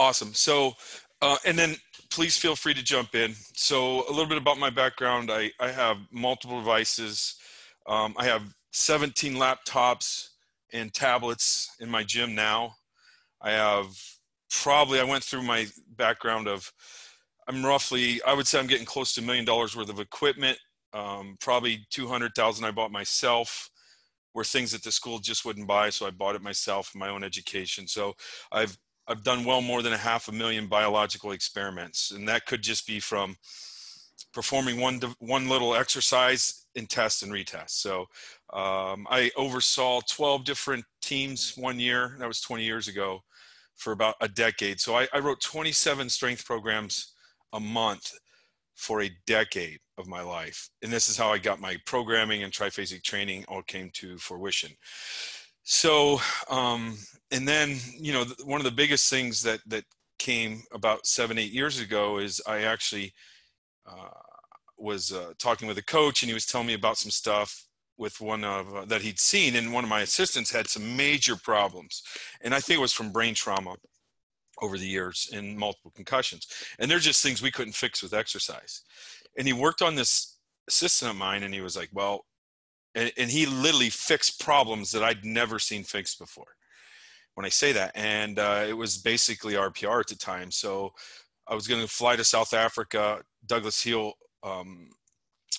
Awesome. So, uh, and then please feel free to jump in. So, a little bit about my background. I, I have multiple devices. Um, I have 17 laptops and tablets in my gym now. I have probably, I went through my background of, I'm roughly, I would say I'm getting close to a million dollars worth of equipment. Um, probably 200,000 I bought myself were things that the school just wouldn't buy. So I bought it myself my own education. So I've I've done well more than a half a million biological experiments, and that could just be from performing one one little exercise in test and retest. So um, I oversaw 12 different teams one year. That was 20 years ago, for about a decade. So I, I wrote 27 strength programs a month for a decade of my life, and this is how I got my programming and triphasic training all came to fruition so um, and then you know one of the biggest things that that came about seven eight years ago is i actually uh, was uh, talking with a coach and he was telling me about some stuff with one of uh, that he'd seen and one of my assistants had some major problems. And i think it was from brain trauma over the years and multiple concussions. And they're just things we couldn't fix with exercise. And he worked on this assistant of mine and he was like well and, and he literally fixed problems that I'd never seen fixed before. When I say that, and uh, it was basically RPR at the time. So I was going to fly to South Africa. Douglas Heel um,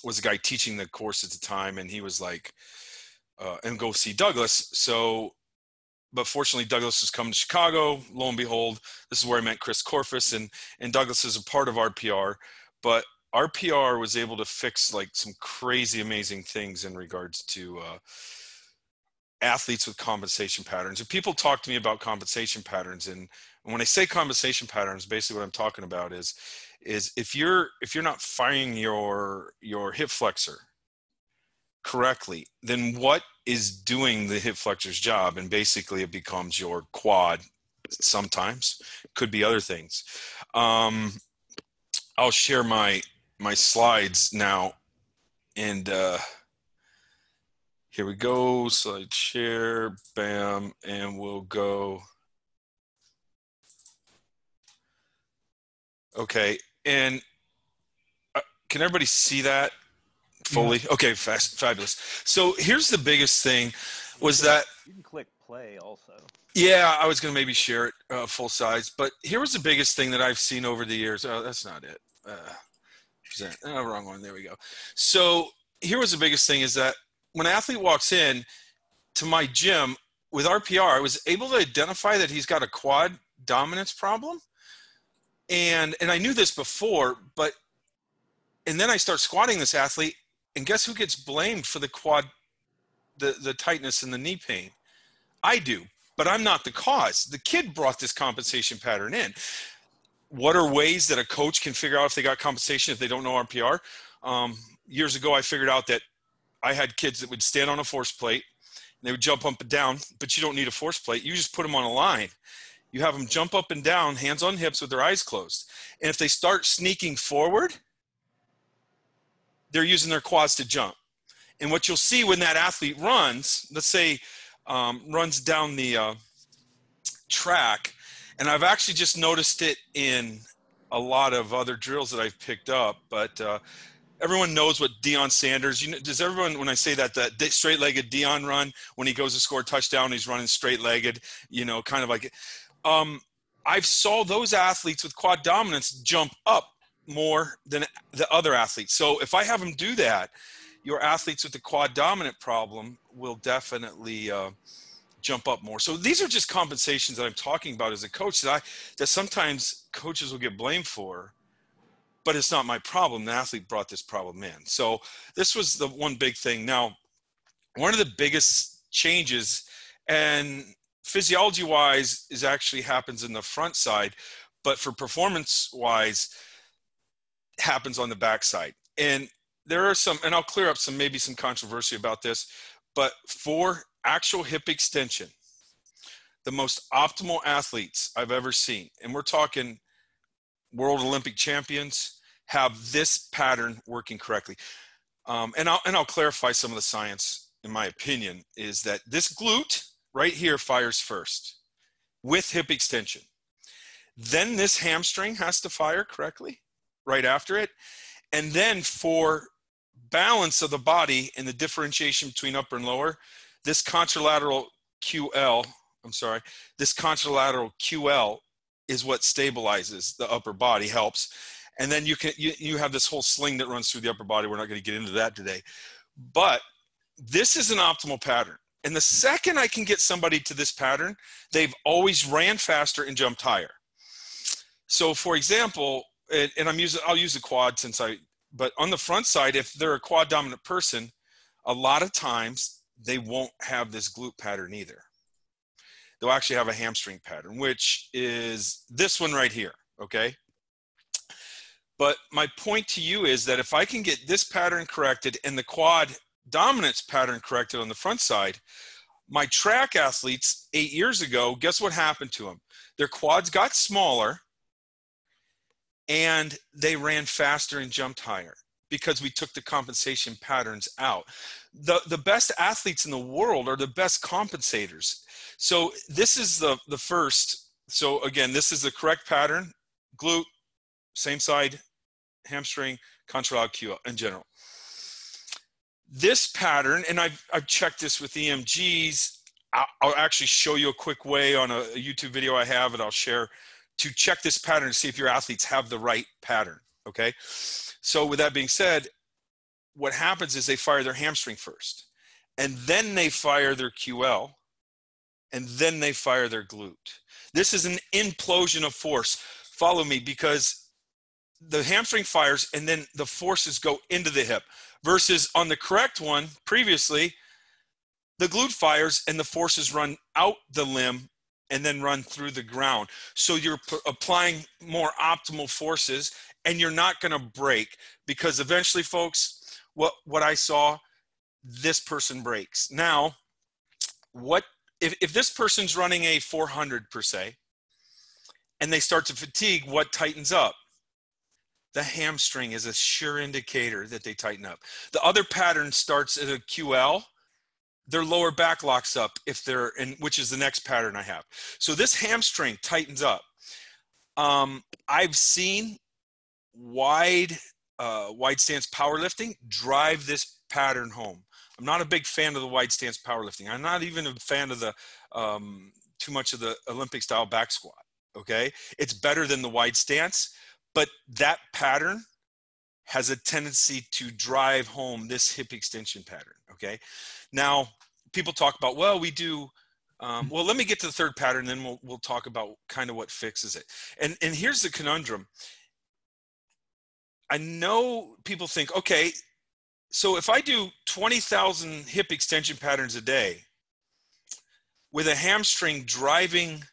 was the guy teaching the course at the time, and he was like, uh, "And go see Douglas." So, but fortunately, Douglas was coming to Chicago. Lo and behold, this is where I met Chris Korfist, and and Douglas is a part of RPR. But RPR was able to fix like some crazy amazing things in regards to uh, athletes with compensation patterns. And people talk to me about compensation patterns, and when I say compensation patterns, basically what I'm talking about is is if you're if you're not firing your your hip flexor correctly, then what is doing the hip flexor's job? And basically, it becomes your quad. Sometimes could be other things. Um, I'll share my my slides now. And uh here we go. Slide share bam and we'll go. Okay and uh, can everybody see that fully? Yeah. okay fast fabulous. So here's the biggest thing was that you can click play also. Yeah i was going to maybe share it uh, full size but here was the biggest thing that i've seen over the years. Oh that's not it. Uh, percent. Oh, wrong one. There we go. So here was the biggest thing is that when an athlete walks in to my gym with RPR, I was able to identify that he's got a quad dominance problem. And and I knew this before, but and then I start squatting this athlete, and guess who gets blamed for the quad the, the tightness and the knee pain? I do, but I'm not the cause. The kid brought this compensation pattern in what are ways that a coach can figure out if they got compensation if they don't know RPR? Um, years ago, I figured out that I had kids that would stand on a force plate and they would jump up and down, but you don't need a force plate. You just put them on a line. You have them jump up and down, hands on hips with their eyes closed. And if they start sneaking forward, they're using their quads to jump. And what you'll see when that athlete runs, let's say um, runs down the uh, track, and I've actually just noticed it in a lot of other drills that I've picked up. But uh, everyone knows what Deion Sanders. You know, does everyone when I say that that straight-legged Deion run when he goes to score a touchdown, he's running straight-legged. You know, kind of like. Um, I've saw those athletes with quad dominance jump up more than the other athletes. So if I have them do that, your athletes with the quad dominant problem will definitely. Uh, jump up more. So these are just compensations that I'm talking about as a coach that I that sometimes coaches will get blamed for, but it's not my problem. The athlete brought this problem in. So this was the one big thing. Now, one of the biggest changes and physiology wise is actually happens in the front side, but for performance wise happens on the back side. And there are some and I'll clear up some maybe some controversy about this, but for actual hip extension, the most optimal athletes I've ever seen, and we're talking world Olympic champions, have this pattern working correctly. Um, and, I'll, and I'll clarify some of the science, in my opinion, is that this glute right here fires first with hip extension. Then this hamstring has to fire correctly right after it. And then for balance of the body and the differentiation between upper and lower, this contralateral QL, I'm sorry, this contralateral QL is what stabilizes the upper body, helps. And then you can you, you have this whole sling that runs through the upper body. We're not going to get into that today. But this is an optimal pattern. And the second I can get somebody to this pattern, they've always ran faster and jumped higher. So for example, and, and I'm using I'll use the quad since I but on the front side, if they're a quad dominant person, a lot of times they won't have this glute pattern either. They'll actually have a hamstring pattern, which is this one right here, okay? But my point to you is that if I can get this pattern corrected and the quad dominance pattern corrected on the front side, my track athletes eight years ago, guess what happened to them? Their quads got smaller and they ran faster and jumped higher because we took the compensation patterns out. The, the best athletes in the world are the best compensators. So this is the, the first. So again, this is the correct pattern, glute, same side, hamstring, contralateral in general. This pattern, and I've, I've checked this with EMGs, I'll, I'll actually show you a quick way on a, a YouTube video I have and I'll share to check this pattern to see if your athletes have the right pattern. Okay. So, with that being said, what happens is they fire their hamstring first, and then they fire their QL, and then they fire their glute. This is an implosion of force. Follow me because the hamstring fires and then the forces go into the hip versus on the correct one previously the glute fires and the forces run out the limb and then run through the ground. So you're p- applying more optimal forces and you're not going to break because eventually folks what what I saw this person breaks. Now what if, if this person's running a 400 per se and they start to fatigue what tightens up? The hamstring is a sure indicator that they tighten up. The other pattern starts at a ql their lower back locks up if they're in which is the next pattern i have. So this hamstring tightens up. Um, i've seen wide uh, wide stance powerlifting drive this pattern home i'm not a big fan of the wide stance powerlifting i'm not even a fan of the um, too much of the olympic style back squat okay it's better than the wide stance but that pattern has a tendency to drive home this hip extension pattern okay now, people talk about, well, we do. Um, well, let me get to the third pattern, then we'll we'll talk about kind of what fixes it. And and here's the conundrum. I know people think, okay, so if I do 20,000 hip extension patterns a day with a hamstring driving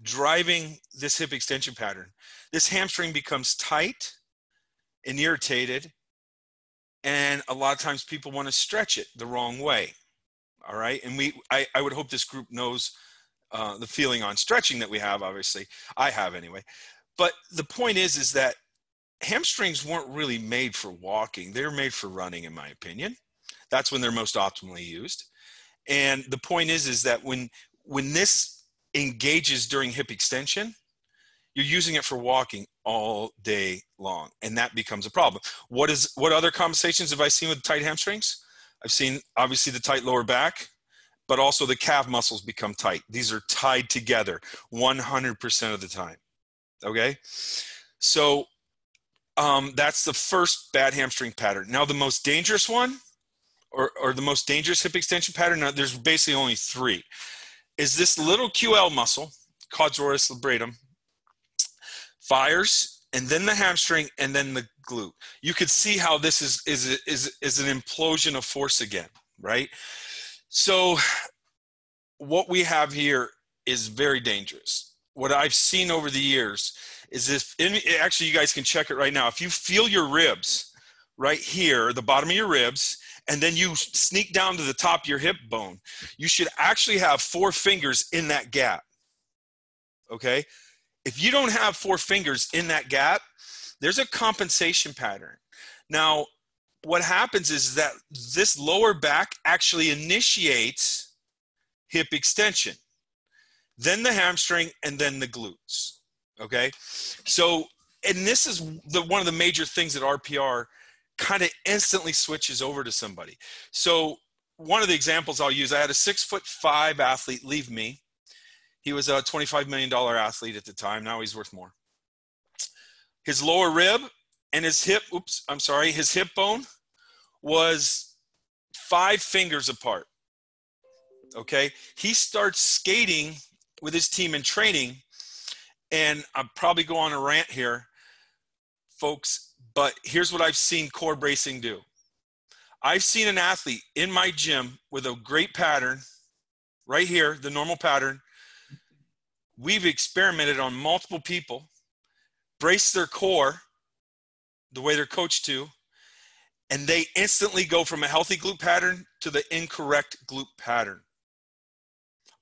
driving this hip extension pattern, this hamstring becomes tight and irritated and a lot of times people want to stretch it the wrong way all right? And we i, I would hope this group knows uh, the feeling on stretching that we have obviously. I have anyway. But the point is is that hamstrings weren't really made for walking they're made for running in my opinion. That's when they're most optimally used. And the point is is that when when this engages during hip extension you're using it for walking all day long and that becomes a problem. What is what other compensations have i seen with tight hamstrings? I've seen obviously the tight lower back but also the calf muscles become tight. These are tied together 100% of the time okay? So um, that's the first bad hamstring pattern. Now the most dangerous one or, or the most dangerous hip extension pattern now, there's basically only three is this little ql muscle quads majoris liberatum fires and then the hamstring and then the glute. You could see how this is is is is an implosion of force again right? So what we have here is very dangerous. What i've seen over the years is if actually you guys can check it right now if you feel your ribs right here the bottom of your ribs and then you sneak down to the top of your hip bone you should actually have four fingers in that gap okay if you don't have four fingers in that gap, there's a compensation pattern. Now, what happens is that this lower back actually initiates hip extension, then the hamstring, and then the glutes. Okay. So, and this is the one of the major things that RPR kind of instantly switches over to somebody. So, one of the examples I'll use, I had a six foot five athlete leave me. He was a $25 million athlete at the time. Now he's worth more. His lower rib and his hip, oops, I'm sorry, his hip bone was five fingers apart. Okay. He starts skating with his team in training. And I'll probably go on a rant here, folks, but here's what I've seen core bracing do. I've seen an athlete in my gym with a great pattern, right here, the normal pattern. We've experimented on multiple people, brace their core the way they're coached to, and they instantly go from a healthy glute pattern to the incorrect glute pattern.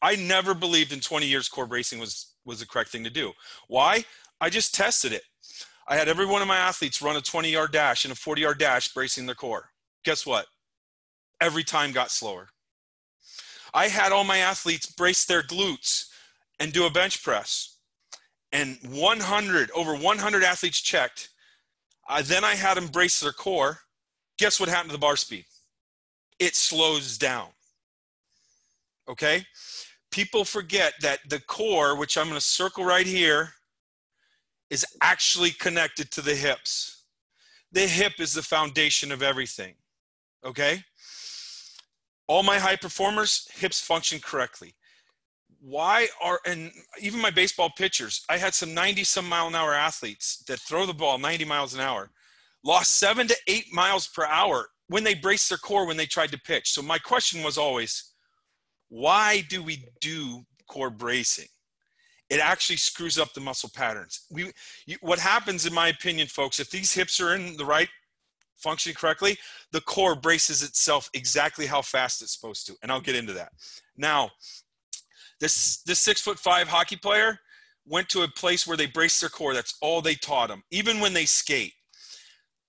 I never believed in 20 years core bracing was was the correct thing to do. Why? I just tested it. I had every one of my athletes run a 20 yard dash and a 40 yard dash bracing their core. Guess what? Every time got slower. I had all my athletes brace their glutes and do a bench press. And 100, over 100 athletes checked. Then I had them brace their core. Guess what happened to the bar speed? It slows down. Okay? People forget that the core, which I'm going to circle right here, is actually connected to the hips. The hip is the foundation of everything. Okay? All my high performers, hips function correctly. Why are, and even my baseball pitchers, I had some 90 some mile an hour athletes that throw the ball 90 miles an hour, lost seven to eight miles per hour when they braced their core when they tried to pitch. So my question was always, why do we do core bracing? It actually screws up the muscle patterns. We, you, what happens, in my opinion, folks, if these hips are in the right functioning correctly, the core braces itself exactly how fast it's supposed to, and I'll get into that. Now, this this six foot five hockey player went to a place where they braced their core. That's all they taught him, even when they skate.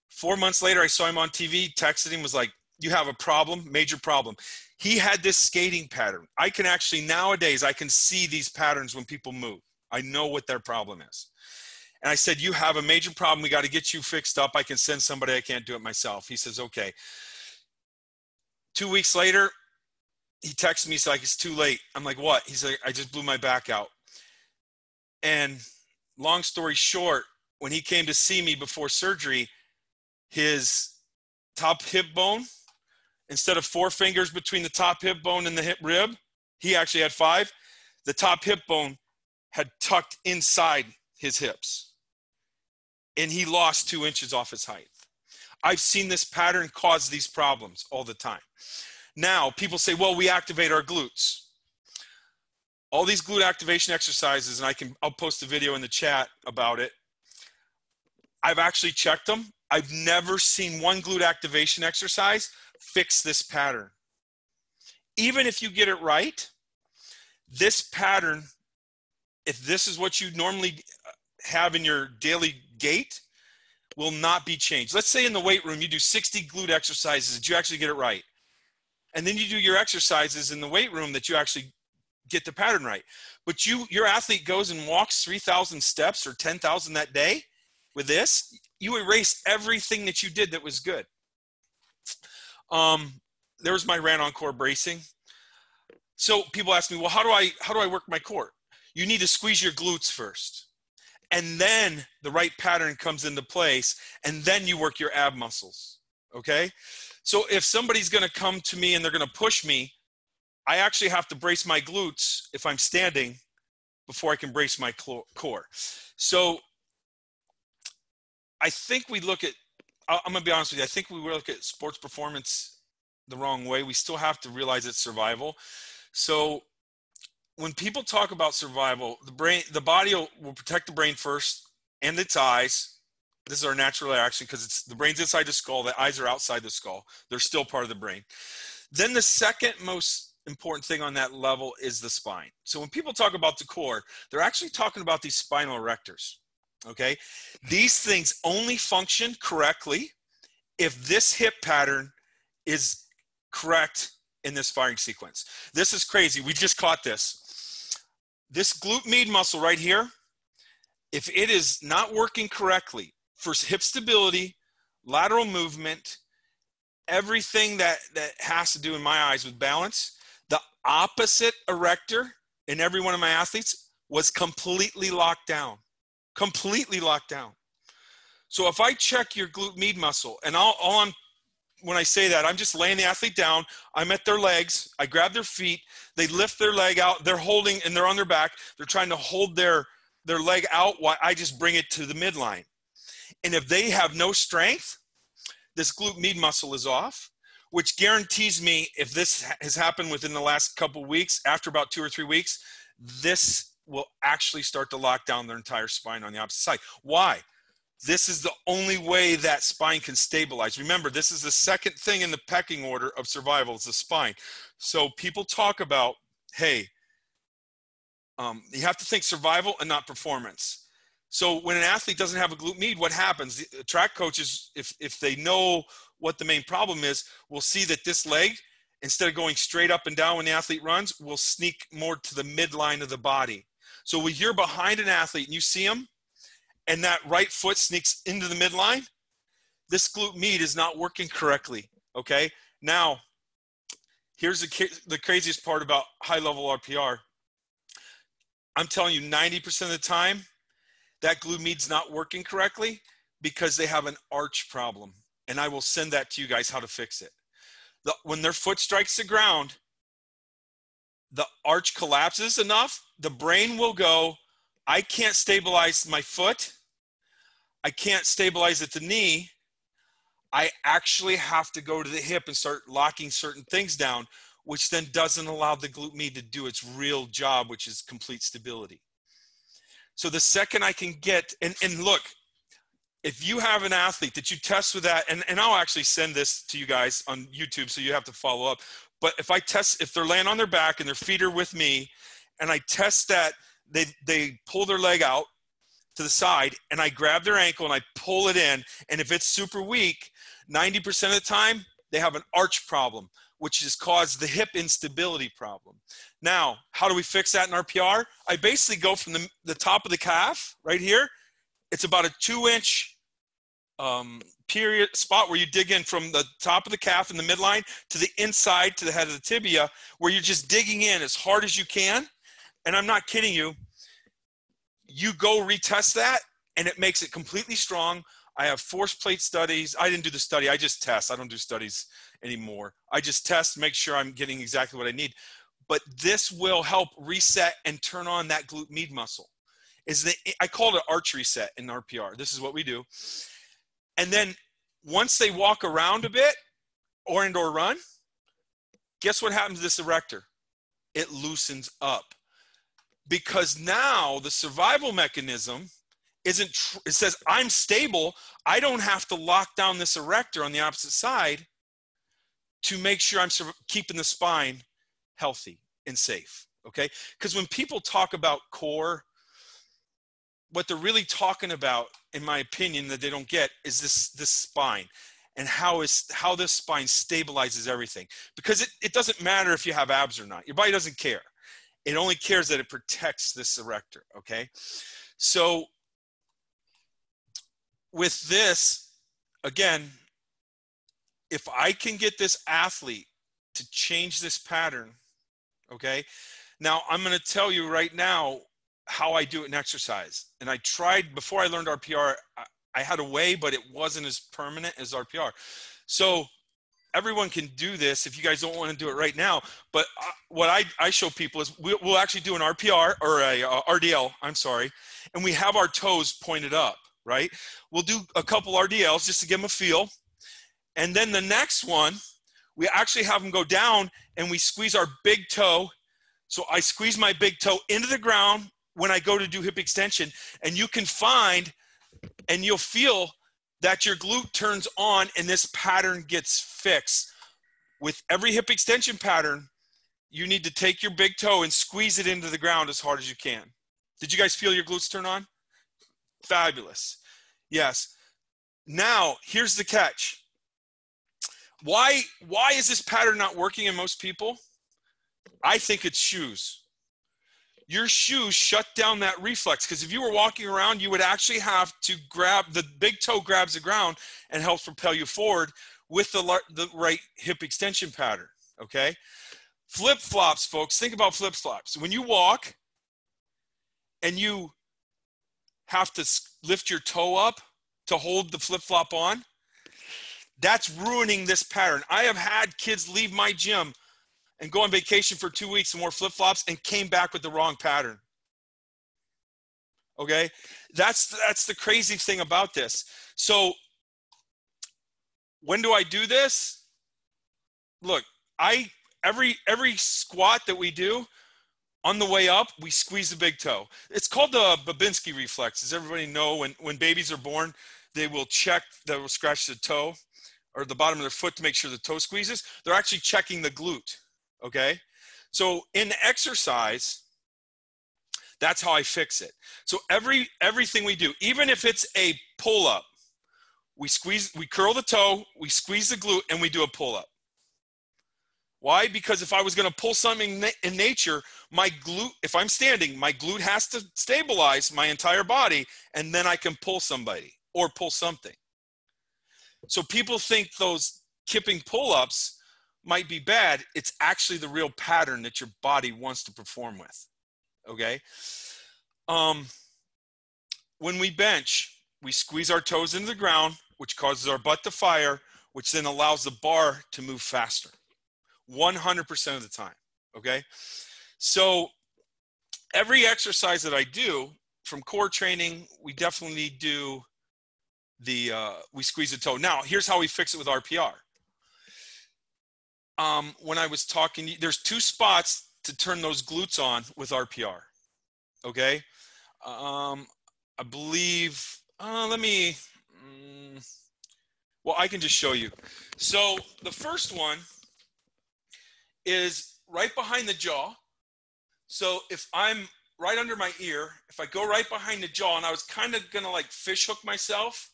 Four months later, I saw him on TV, texted him, was like, "You have a problem, major problem." He had this skating pattern. I can actually nowadays I can see these patterns when people move. I know what their problem is. And I said, "You have a major problem. We got to get you fixed up. I can send somebody. I can't do it myself." He says, "Okay." 2 weeks later, he texts me he's like it's too late. I'm like, "What?" He's like, "I just blew my back out." And long story short, when he came to see me before surgery, his top hip bone instead of four fingers between the top hip bone and the hip rib, he actually had five. The top hip bone had tucked inside his hips. And he lost two inches off his height. I've seen this pattern cause these problems all the time. Now, people say, well, we activate our glutes. All these glute activation exercises, and I can I'll post a video in the chat about it. I've actually checked them. I've never seen one glute activation exercise fix this pattern. Even if you get it right, this pattern, if this is what you normally uh, have in your daily gait, will not be changed. Let's say in the weight room you do 60 glute exercises that you actually get it right. And then you do your exercises in the weight room that you actually get the pattern right. But you your athlete goes and walks 3000 steps or 10,000 that day with this, you erase everything that you did that was good. Um, there was my rant on core bracing. So people ask me, well, how do I how do I work my core? You need to squeeze your glutes first. And then the right pattern comes into place, and then you work your ab muscles. Okay? So if somebody's gonna come to me and they're gonna push me, I actually have to brace my glutes if I'm standing before I can brace my core. So I think we look at I'm gonna be honest with you. I think we look at sports performance the wrong way. We still have to realize it's survival. So when people talk about survival, the brain, the body will, will protect the brain first and its eyes. This is our natural reaction because it's the brain's inside the skull. The eyes are outside the skull. They're still part of the brain. Then the second most important thing on that level is the spine. So when people talk about the core, they're actually talking about these spinal erectors. Okay. These things only function correctly if this hip pattern is correct in this firing sequence. This is crazy. We just caught this. This glute med muscle right here if it is not working correctly for hip stability, lateral movement, everything that that has to do in my eyes with balance, the opposite erector in every one of my athletes was completely locked down. Completely locked down. So if I check your glute med muscle, and all, all I'm when I say that, I'm just laying the athlete down. I'm at their legs. I grab their feet. They lift their leg out. They're holding and they're on their back. They're trying to hold their their leg out while I just bring it to the midline. And if they have no strength, this glute med muscle is off, which guarantees me if this has happened within the last couple weeks, after about two or three weeks, this will actually start to lock down their entire spine on the opposite side. Why? This is the only way that spine can stabilize. Remember, this is the second thing in the pecking order of survival is the spine. So people talk about, hey, um, you have to think survival and not performance. So when an athlete doesn't have a glute med, what happens? The track coaches, if if they know what the main problem is, will see that this leg, instead of going straight up and down when the athlete runs, will sneak more to the midline of the body. So when you're behind an athlete and you see them, and that right foot sneaks into the midline, this glute med is not working correctly. Okay. Now, here's the, the craziest part about high level RPR. I'm telling you, 90% of the time, that glute med's not working correctly because they have an arch problem. And I will send that to you guys how to fix it. The, when their foot strikes the ground, the arch collapses enough, the brain will go, I can't stabilize my foot. I can't stabilize at the knee. I actually have to go to the hip and start locking certain things down, which then doesn't allow the glute med to do its real job, which is complete stability. So the second I can get, and, and look, if you have an athlete that you test with that, and, and I'll actually send this to you guys on YouTube so you have to follow up. But if I test, if they're laying on their back and their feet are with me, and I test that they they pull their leg out to the side and I grab their ankle and I pull it in. And if it's super weak, 90% of the time they have an arch problem, which has caused the hip instability problem. Now, how do we fix that in RPR? I basically go from the, the top of the calf right here. It's about a two inch um, period spot where you dig in from the top of the calf in the midline to the inside to the head of the tibia, where you're just digging in as hard as you can and I'm not kidding you, you go retest that and it makes it completely strong. I have force plate studies. I didn't do the study. I just test. I don't do studies anymore. I just test, make sure I'm getting exactly what I need. But this will help reset and turn on that glute med muscle. Is the I call it arch reset in RPR. This is what we do. And then once they walk around a bit or and or run, guess what happens to this erector? It loosens up because now the survival mechanism isn't tr- it says i'm stable. I don't have to lock down this erector on the opposite side to make sure i'm sur- keeping the spine healthy and safe. Okay? Because when people talk about core what they're really talking about in my opinion that they don't get is this this spine and how is how this spine stabilizes everything. Because it, it doesn't matter if you have abs or not. Your body doesn't care it only cares that it protects this erector, okay? So with this, again, if I can get this athlete to change this pattern, okay? Now I'm gonna tell you right now how I do it in exercise. And I tried, before I learned RPR, I, I had a way, but it wasn't as permanent as RPR. So everyone can do this if you guys don't want to do it right now. But uh, what I, I show people is we, will actually do an RPR or a uh, RDL, I'm sorry, and we have our toes pointed up, right? We'll do a couple RDLs just to give them a feel. And then the next one, we actually have them go down and we squeeze our big toe. So I squeeze my big toe into the ground when I go to do hip extension. And you can find and you'll feel that your glute turns on and this pattern gets fixed. With every hip extension pattern, you need to take your big toe and squeeze it into the ground as hard as you can. Did you guys feel your glutes turn on? Fabulous. Yes. Now, here's the catch. Why why is this pattern not working in most people? I think it's shoes. Your shoes shut down that reflex because if you were walking around, you would actually have to grab the big toe grabs the ground and helps propel you forward with the, the right hip extension pattern. Okay. Flip flops, folks. Think about flip flops. When you walk and you have to lift your toe up to hold the flip flop on, that's ruining this pattern. I have had kids leave my gym and go on vacation for two weeks and wore flip flops and came back with the wrong pattern. Okay, that's that's the crazy thing about this. So when do I do this? Look, I every every squat that we do on the way up, we squeeze the big toe. It's called the Babinski reflex. Does everybody know when when babies are born, they will check, they will scratch the toe or the bottom of their foot to make sure the toe squeezes. They're actually checking the glute okay? So in exercise that's how i fix it. So every everything we do even if it's a pull up we squeeze we curl the toe we squeeze the glute and we do a pull up why? Because if i was going to pull something in nature my glute if i'm standing my glute has to stabilize my entire body and then i can pull somebody or pull something. So people think those kipping pull-ups might be bad, it's actually the real pattern that your body wants to perform with. Okay. Um, when we bench, we squeeze our toes into the ground, which causes our butt to fire, which then allows the bar to move faster 100% of the time. Okay. So every exercise that I do from core training, we definitely do the, uh, we squeeze the toe. Now, here's how we fix it with RPR um, when I was talking, there's two spots to turn those glutes on with RPR. Okay. Um, I believe, uh, let me, um, well, I can just show you. So the first one is right behind the jaw. So if I'm right under my ear, if I go right behind the jaw and I was kind of going to like fish hook myself,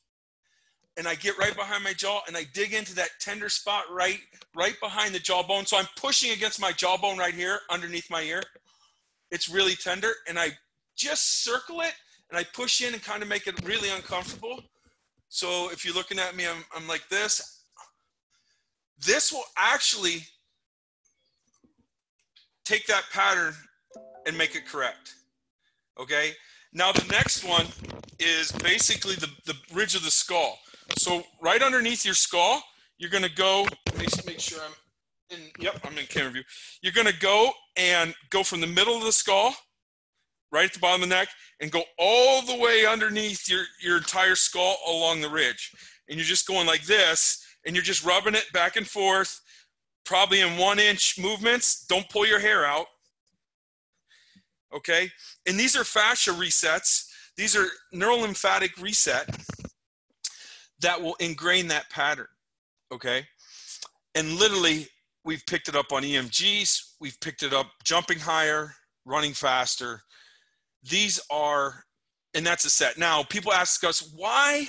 and I get right behind my jaw and I dig into that tender spot right right behind the jawbone. So I'm pushing against my jawbone right here underneath my ear. It's really tender and I just circle it and I push in and kind of make it really uncomfortable. So if you're looking at me, I'm, I'm like this. This will actually take that pattern and make it correct. Okay. Now the next one is basically the, the ridge of the skull. So right underneath your skull, you're going to go, make, make sure I'm in, yep, I'm in camera view. You're going to go and go from the middle of the skull, right at the bottom of the neck, and go all the way underneath your, your entire skull along the ridge. And you're just going like this, and you're just rubbing it back and forth, probably in one inch movements. Don't pull your hair out. Okay? And these are fascia resets. These are neural lymphatic reset that will ingrain that pattern. Okay. And literally, we've picked it up on EMGs, we've picked it up jumping higher, running faster. These are, and that's a set. Now, people ask us, why,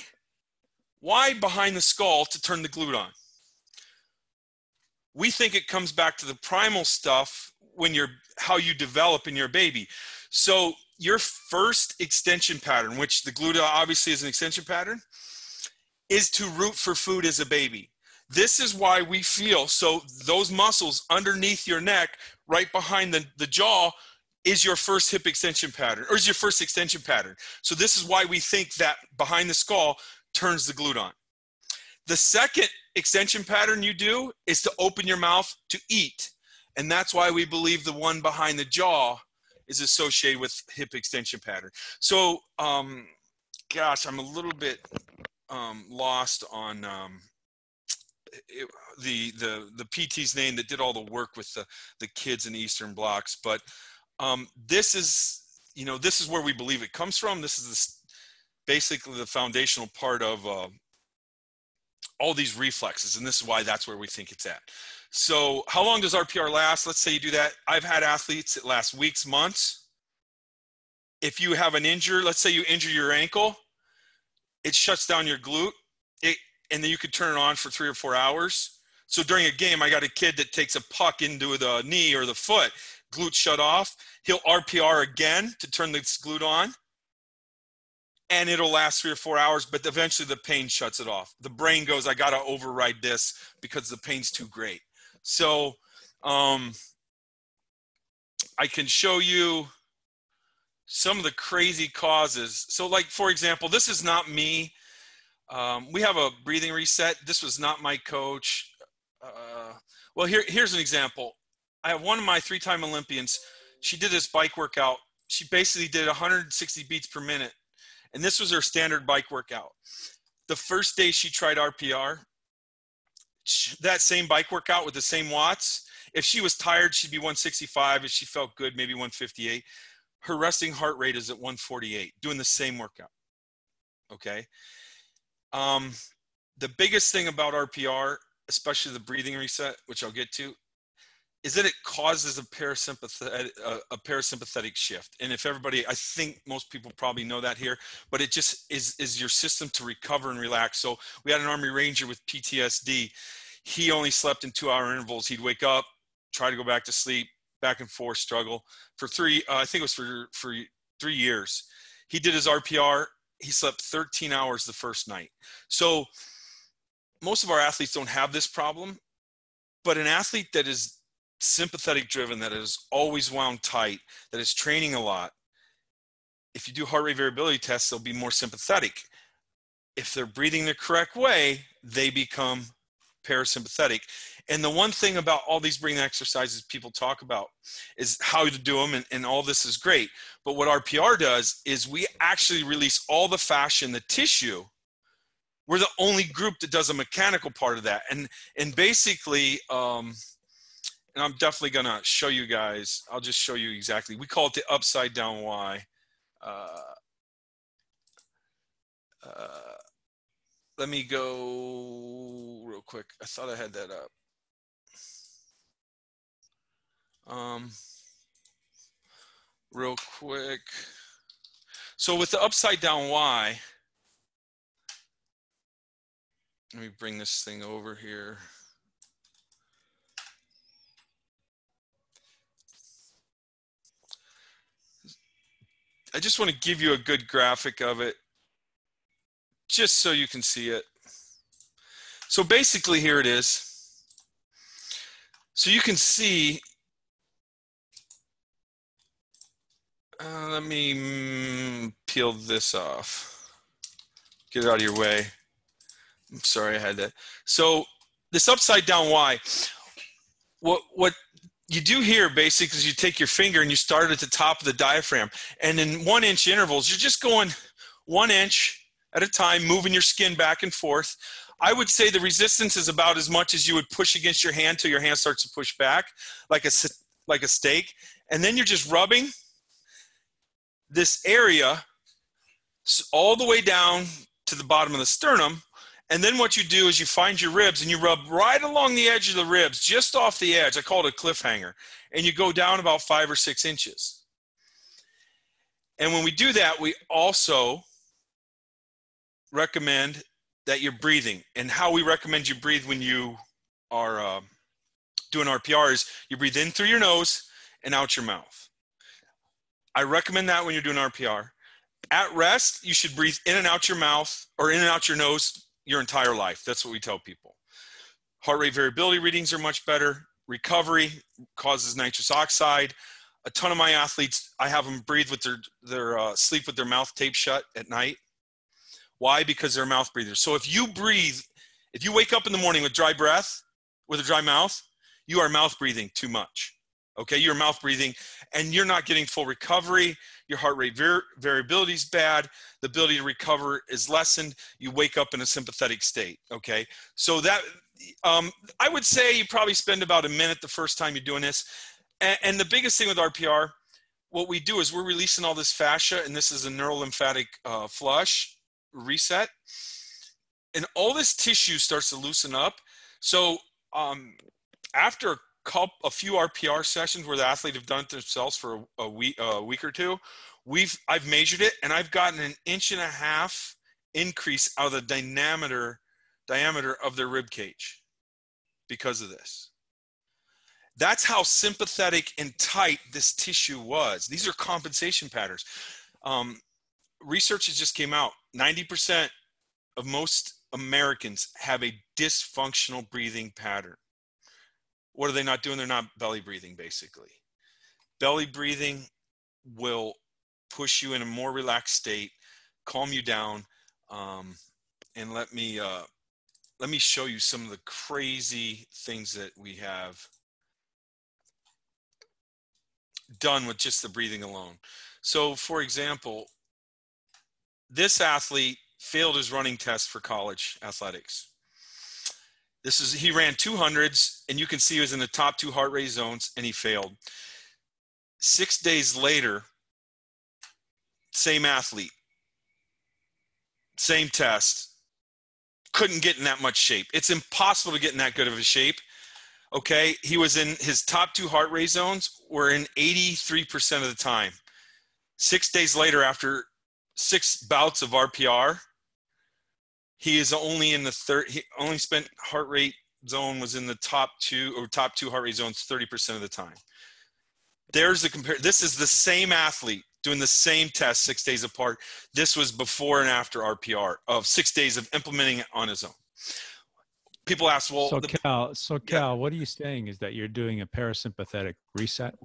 why behind the skull to turn the glute on? We think it comes back to the primal stuff when you're how you develop in your baby. So your first extension pattern, which the glute obviously is an extension pattern, is to root for food as a baby. This is why we feel so those muscles underneath your neck, right behind the, the jaw, is your first hip extension pattern or is your first extension pattern. So this is why we think that behind the skull turns the glute on. The second extension pattern you do is to open your mouth to eat. And that's why we believe the one behind the jaw is associated with hip extension pattern. So, um, gosh, I'm a little bit um, lost on um, it, the the the PT's name that did all the work with the the kids in Eastern blocks. But um, this is you know this is where we believe it comes from. This is the, basically the foundational part of uh, all these reflexes, and this is why that's where we think it's at. So, how long does RPR last? Let's say you do that. I've had athletes it lasts weeks, months. If you have an injury, let's say you injure your ankle, it shuts down your glute it, and then you could turn it on for three or four hours so during a game i got a kid that takes a puck into the knee or the foot glute shut off. He'll RPR again to turn this glute on. And it'll last three or four hours, but eventually the pain shuts it off. The brain goes, I got to override this because the pain's too great. So um, I can show you some of the crazy causes. So, like, for example, this is not me. Um, we have a breathing reset. This was not my coach. Uh, well, here, here's an example. I have one of my three time Olympians. She did this bike workout. She basically did 160 beats per minute. And this was her standard bike workout. The first day she tried RPR, that same bike workout with the same watts, if she was tired, she'd be 165. If she felt good, maybe 158. Her resting heart rate is at 148, doing the same workout. Okay. Um, the biggest thing about RPR, especially the breathing reset, which I'll get to, is that it causes a parasympathetic a parasympathetic shift and if everybody i think most people probably know that here but it just is is your system to recover and relax so we had an army ranger with ptsd he only slept in two hour intervals he'd wake up try to go back to sleep back and forth struggle for three uh, i think it was for for three years he did his rpr he slept 13 hours the first night so most of our athletes don't have this problem but an athlete that is sympathetic driven, that is always wound tight, that is training a lot, if you do heart rate variability tests, they'll be more sympathetic. If they're breathing the correct way, they become parasympathetic. And the one thing about all these breathing exercises people talk about is how to do them, and, and all this is great. But what RPR does is we actually release all the fascia in the tissue. We're the only group that does a mechanical part of that. And, and basically, um, and I'm definitely going to show you guys. I'll just show you exactly. We call it the upside down Y. Uh, uh, let me go real quick. I thought I had that up. Um, real quick. So with the upside down Y, let me bring this thing over here. I just want to give you a good graphic of it just so you can see it. So basically here it is. So you can see, uh, let me mm, peel this off, get it out of your way. I'm sorry I had that. So this upside down Y, what, what you do here basically is you take your finger and you start at the top of the diaphragm and in one inch intervals you're just going one inch at a time moving your skin back and forth i would say the resistance is about as much as you would push against your hand till your hand starts to push back like a like a steak and then you're just rubbing this area all the way down to the bottom of the sternum and then what you do is you find your ribs and you rub right along the edge of the ribs, just off the edge. I call it a cliffhanger. And you go down about five or six inches. And when we do that, we also recommend that you're breathing. And how we recommend you breathe when you are uh, doing RPR is you breathe in through your nose and out your mouth. I recommend that when you're doing RPR. At rest, you should breathe in and out your mouth or in and out your nose your entire life. That's what we tell people. Heart rate variability readings are much better. Recovery causes nitrous oxide. A ton of my athletes, I have them breathe with their, their uh, sleep with their mouth taped shut at night. Why? Because they're mouth breathers. So if you breathe, if you wake up in the morning with dry breath, with a dry mouth, you are mouth breathing too much. Okay, you're mouth breathing and you're not getting full recovery. Your heart rate var- variability is bad. The ability to recover is lessened. You wake up in a sympathetic state okay? So that um, i would say you probably spend about a minute the first time you're doing this. And, and the biggest thing with rpr what we do is we're releasing all this fascia and this is a neurolymphatic uh, flush reset. And all this tissue starts to loosen up. So um, after a few RPR sessions where the athlete have done it themselves for a, a week, a week or two, we've I've measured it and I've gotten an inch and a half increase out of the diameter diameter of their rib cage because of this. That's how sympathetic and tight this tissue was. These are compensation patterns. Um, research has just came out 90% of most Americans have a dysfunctional breathing pattern. What are they not doing? They're not belly breathing, basically. Belly breathing will push you in a more relaxed state, calm you down, um, and let me uh, let me show you some of the crazy things that we have done with just the breathing alone. So, for example, this athlete failed his running test for college athletics. This is he ran 200s, and you can see he was in the top two heart rate zones, and he failed. Six days later, same athlete, same test, couldn't get in that much shape. It's impossible to get in that good of a shape. Okay, he was in his top two heart rate zones were in 83% of the time. Six days later, after six bouts of RPR, he is only in the third. He only spent heart rate zone was in the top two or top two heart rate zones 30% of the time. There's the compare. This is the same athlete doing the same test six days apart. This was before and after RPR of six days of implementing it on his own. People ask, well, so the, Cal, so Cal, yeah. what are you saying is that you're doing a parasympathetic reset?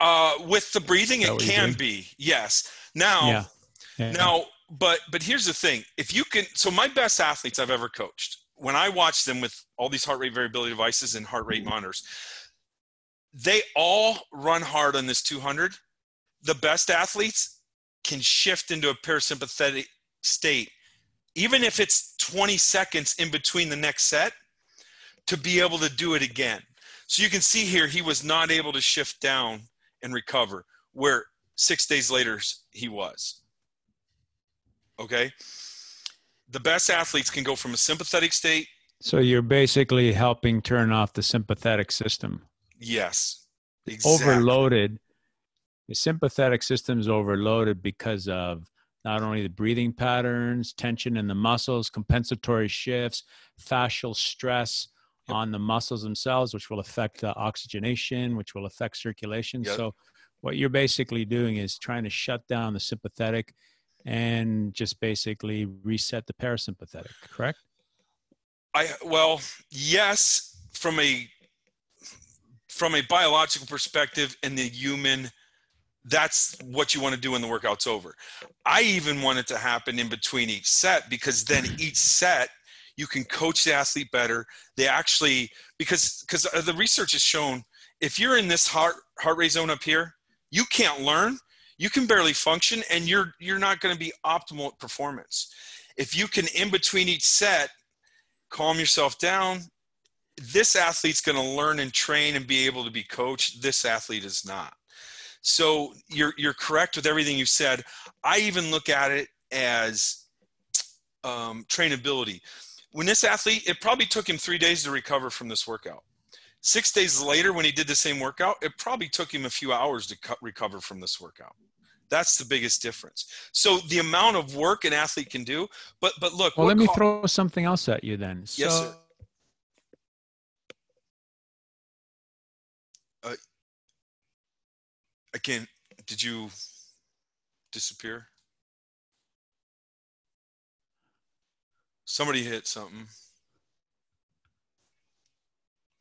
Uh, with the breathing, it can be yes. Now, yeah. Yeah. now, but but here's the thing: if you can, so my best athletes I've ever coached, when I watch them with all these heart rate variability devices and heart rate mm-hmm. monitors, they all run hard on this 200 the best athletes can shift into a parasympathetic state, even if it's 20 seconds in between the next set, to be able to do it again. So you can see here, he was not able to shift down and recover, where six days later he was. Okay? The best athletes can go from a sympathetic state. So you're basically helping turn off the sympathetic system. Yes. Exactly. Overloaded the sympathetic system is overloaded because of not only the breathing patterns, tension in the muscles, compensatory shifts, fascial stress yep. on the muscles themselves, which will affect the oxygenation, which will affect circulation. Yep. So, what you're basically doing is trying to shut down the sympathetic and just basically reset the parasympathetic, correct? I well, yes, from a from a biological perspective in the human that's what you want to do when the workout's over. I even want it to happen in between each set because then each set you can coach the athlete better. They actually because because uh, the research has shown if you're in this heart heart rate zone up here, you can't learn, you can barely function, and you're you're not going to be optimal at performance. If you can in between each set calm yourself down, this athlete's going to learn and train and be able to be coached. This athlete is not. So you're you're correct with everything you said. I even look at it as um, trainability. When this athlete, it probably took him three days to recover from this workout. Six days later, when he did the same workout, it probably took him a few hours to recover from this workout. That's the biggest difference. So the amount of work an athlete can do, but but look. Well, let me throw something else at you then. Yes, so, sir. Uh, again, did you disappear? Somebody hit something.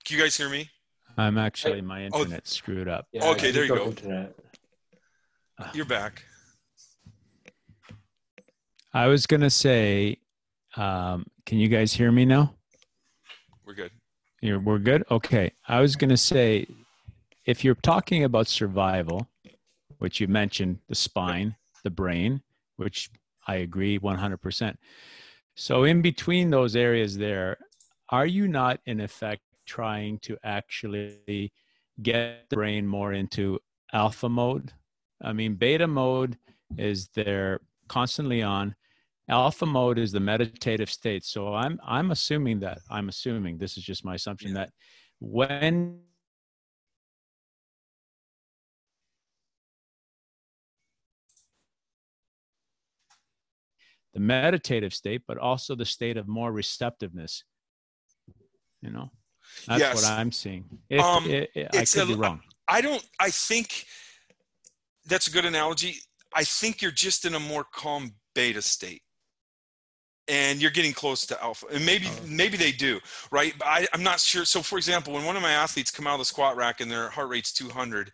Can you guys hear me? I'm actually my oh, internet oh, screwed up. Yeah, okay, there you go. Internet. You're back. I was gonna say, um, can you guys hear me now? We're good. You're, we're good. Okay. I was gonna say if you're talking about survival, which you mentioned the spine, the brain, which I agree 100%. So, in between those areas there, are you not in effect trying to actually get the brain more into alpha mode? I mean, beta mode is there constantly on. Alpha mode is the meditative state. So I'm I'm assuming that I'm assuming this is just my assumption that when the meditative state, but also the state of more receptiveness. You know. That's Yes. what I'm seeing. If, Um, i- i- I could be wrong. I don't. I think that's a good analogy. I think you're just in a more calm beta state, and you're getting close to alpha. And maybe Oh. maybe they do, right? But I, I'm not sure. So, for example, when one of my athletes come out of the squat rack and their heart rate's 200,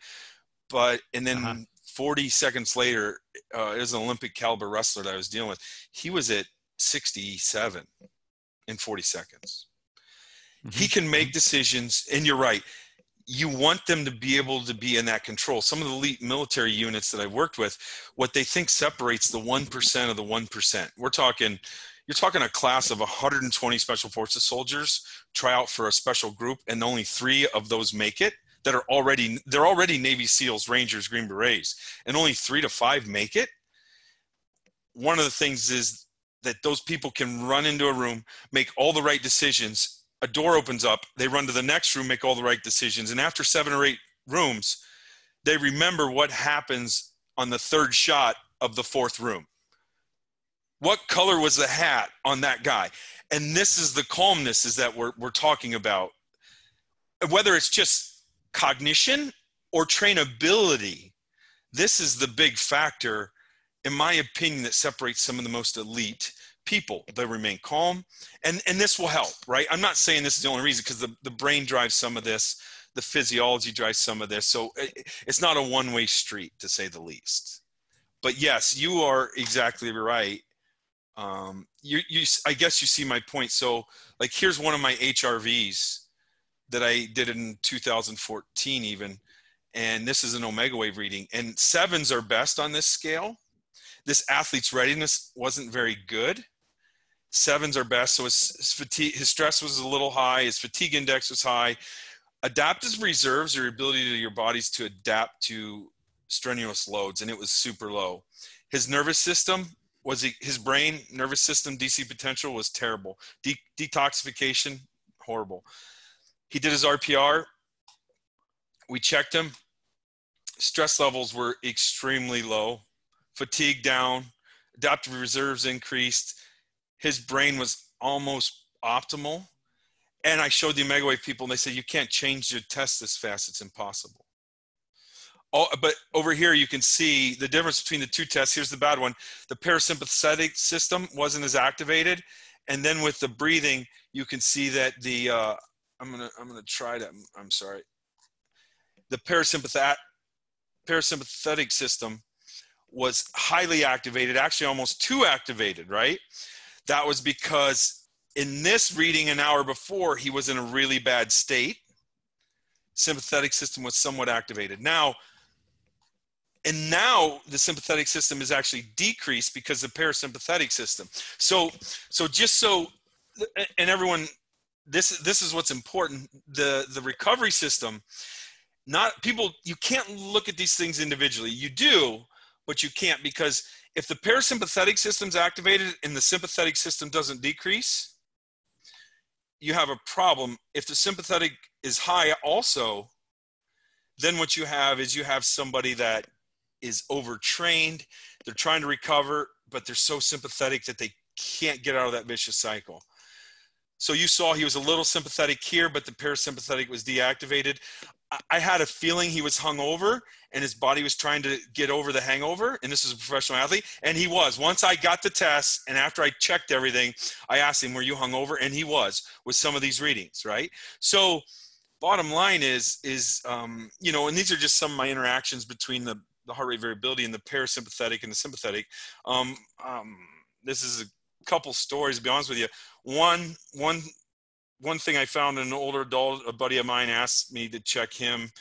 but and then Uh-huh. 40 seconds later, uh, it was an Olympic caliber wrestler that I was dealing with. He was at 67 in 40 seconds he Mhm. can make decisions and you're right you want them to be able to be in that control. Some of the elite military units that i've worked with what they think separates the 1% of the 1% we're talking you're talking a class of 120 special forces soldiers try out for a special group and only three of those make it that are already they're already navy seals rangers green berets and only three to five make it. One of the things is that those people can run into a room make all the right decisions a door opens up they run to the next room make all the right decisions and after seven or eight rooms they remember what happens on the third shot of the fourth room. What color was the hat on that guy? And this is the calmness is that we're, we're talking about. Whether it's just cognition or trainability this is the big factor in my opinion that separates some of the most elite people they remain calm and and this will help right? I'm not saying this is the only reason because the, the brain drives some of this the physiology drives some of this so it, it's not a one-way street to say the least. But yes you are exactly right. Um you you i guess you see my point so like here's one of my hrvs that i did in 2014 even and this is an Omegawave reading and sevens are best on this scale. This athlete's readiness wasn't very good sevens are best so his, his fatigue his stress was a little high his fatigue index was high. Adaptive reserves your ability to your bodies to adapt to strenuous loads and it was super low. His nervous system was his brain nervous system dc potential was terrible. De- detoxification horrible. He did his rpr we checked him. Stress levels were extremely low. Fatigue down. Adaptive reserves increased his brain was almost optimal. And i showed the Omegawave people and they said you can't change your test this fast. It's impossible. Oh, but over here you can see the difference between the two tests. Here's the bad one. The parasympathetic system wasn't as activated. And then with the breathing you can see that the uh, i'm gonna i'm gonna try to i'm sorry. The parasympathetic parasympathetic system was highly activated, actually almost too activated, right? That was because in this reading an hour before, he was in a really bad state. Sympathetic system was somewhat activated. Now, and now the sympathetic system is actually decreased because the parasympathetic system. So, so just so, and everyone, this this is what's important. The the recovery system, not people. You can't look at these things individually. You do, but you can't because if the parasympathetic system's activated and the sympathetic system doesn't decrease, you have a problem. If the sympathetic is high also, then what you have is you have somebody that is overtrained, they're trying to recover, but they're so sympathetic that they can't get out of that vicious cycle. So you saw he was a little sympathetic here, but the parasympathetic was deactivated. I had a feeling he was hungover and his body was trying to get over the hangover. And this is a professional athlete, and he was. Once I got the test and after I checked everything, I asked him, "Were you hungover?" And he was with some of these readings, right? So, bottom line is, is um, you know, and these are just some of my interactions between the the heart rate variability and the parasympathetic and the sympathetic. Um, um, this is a couple stories. To be honest with you, one one one thing I found in an older adult, a buddy of mine asked me to check him.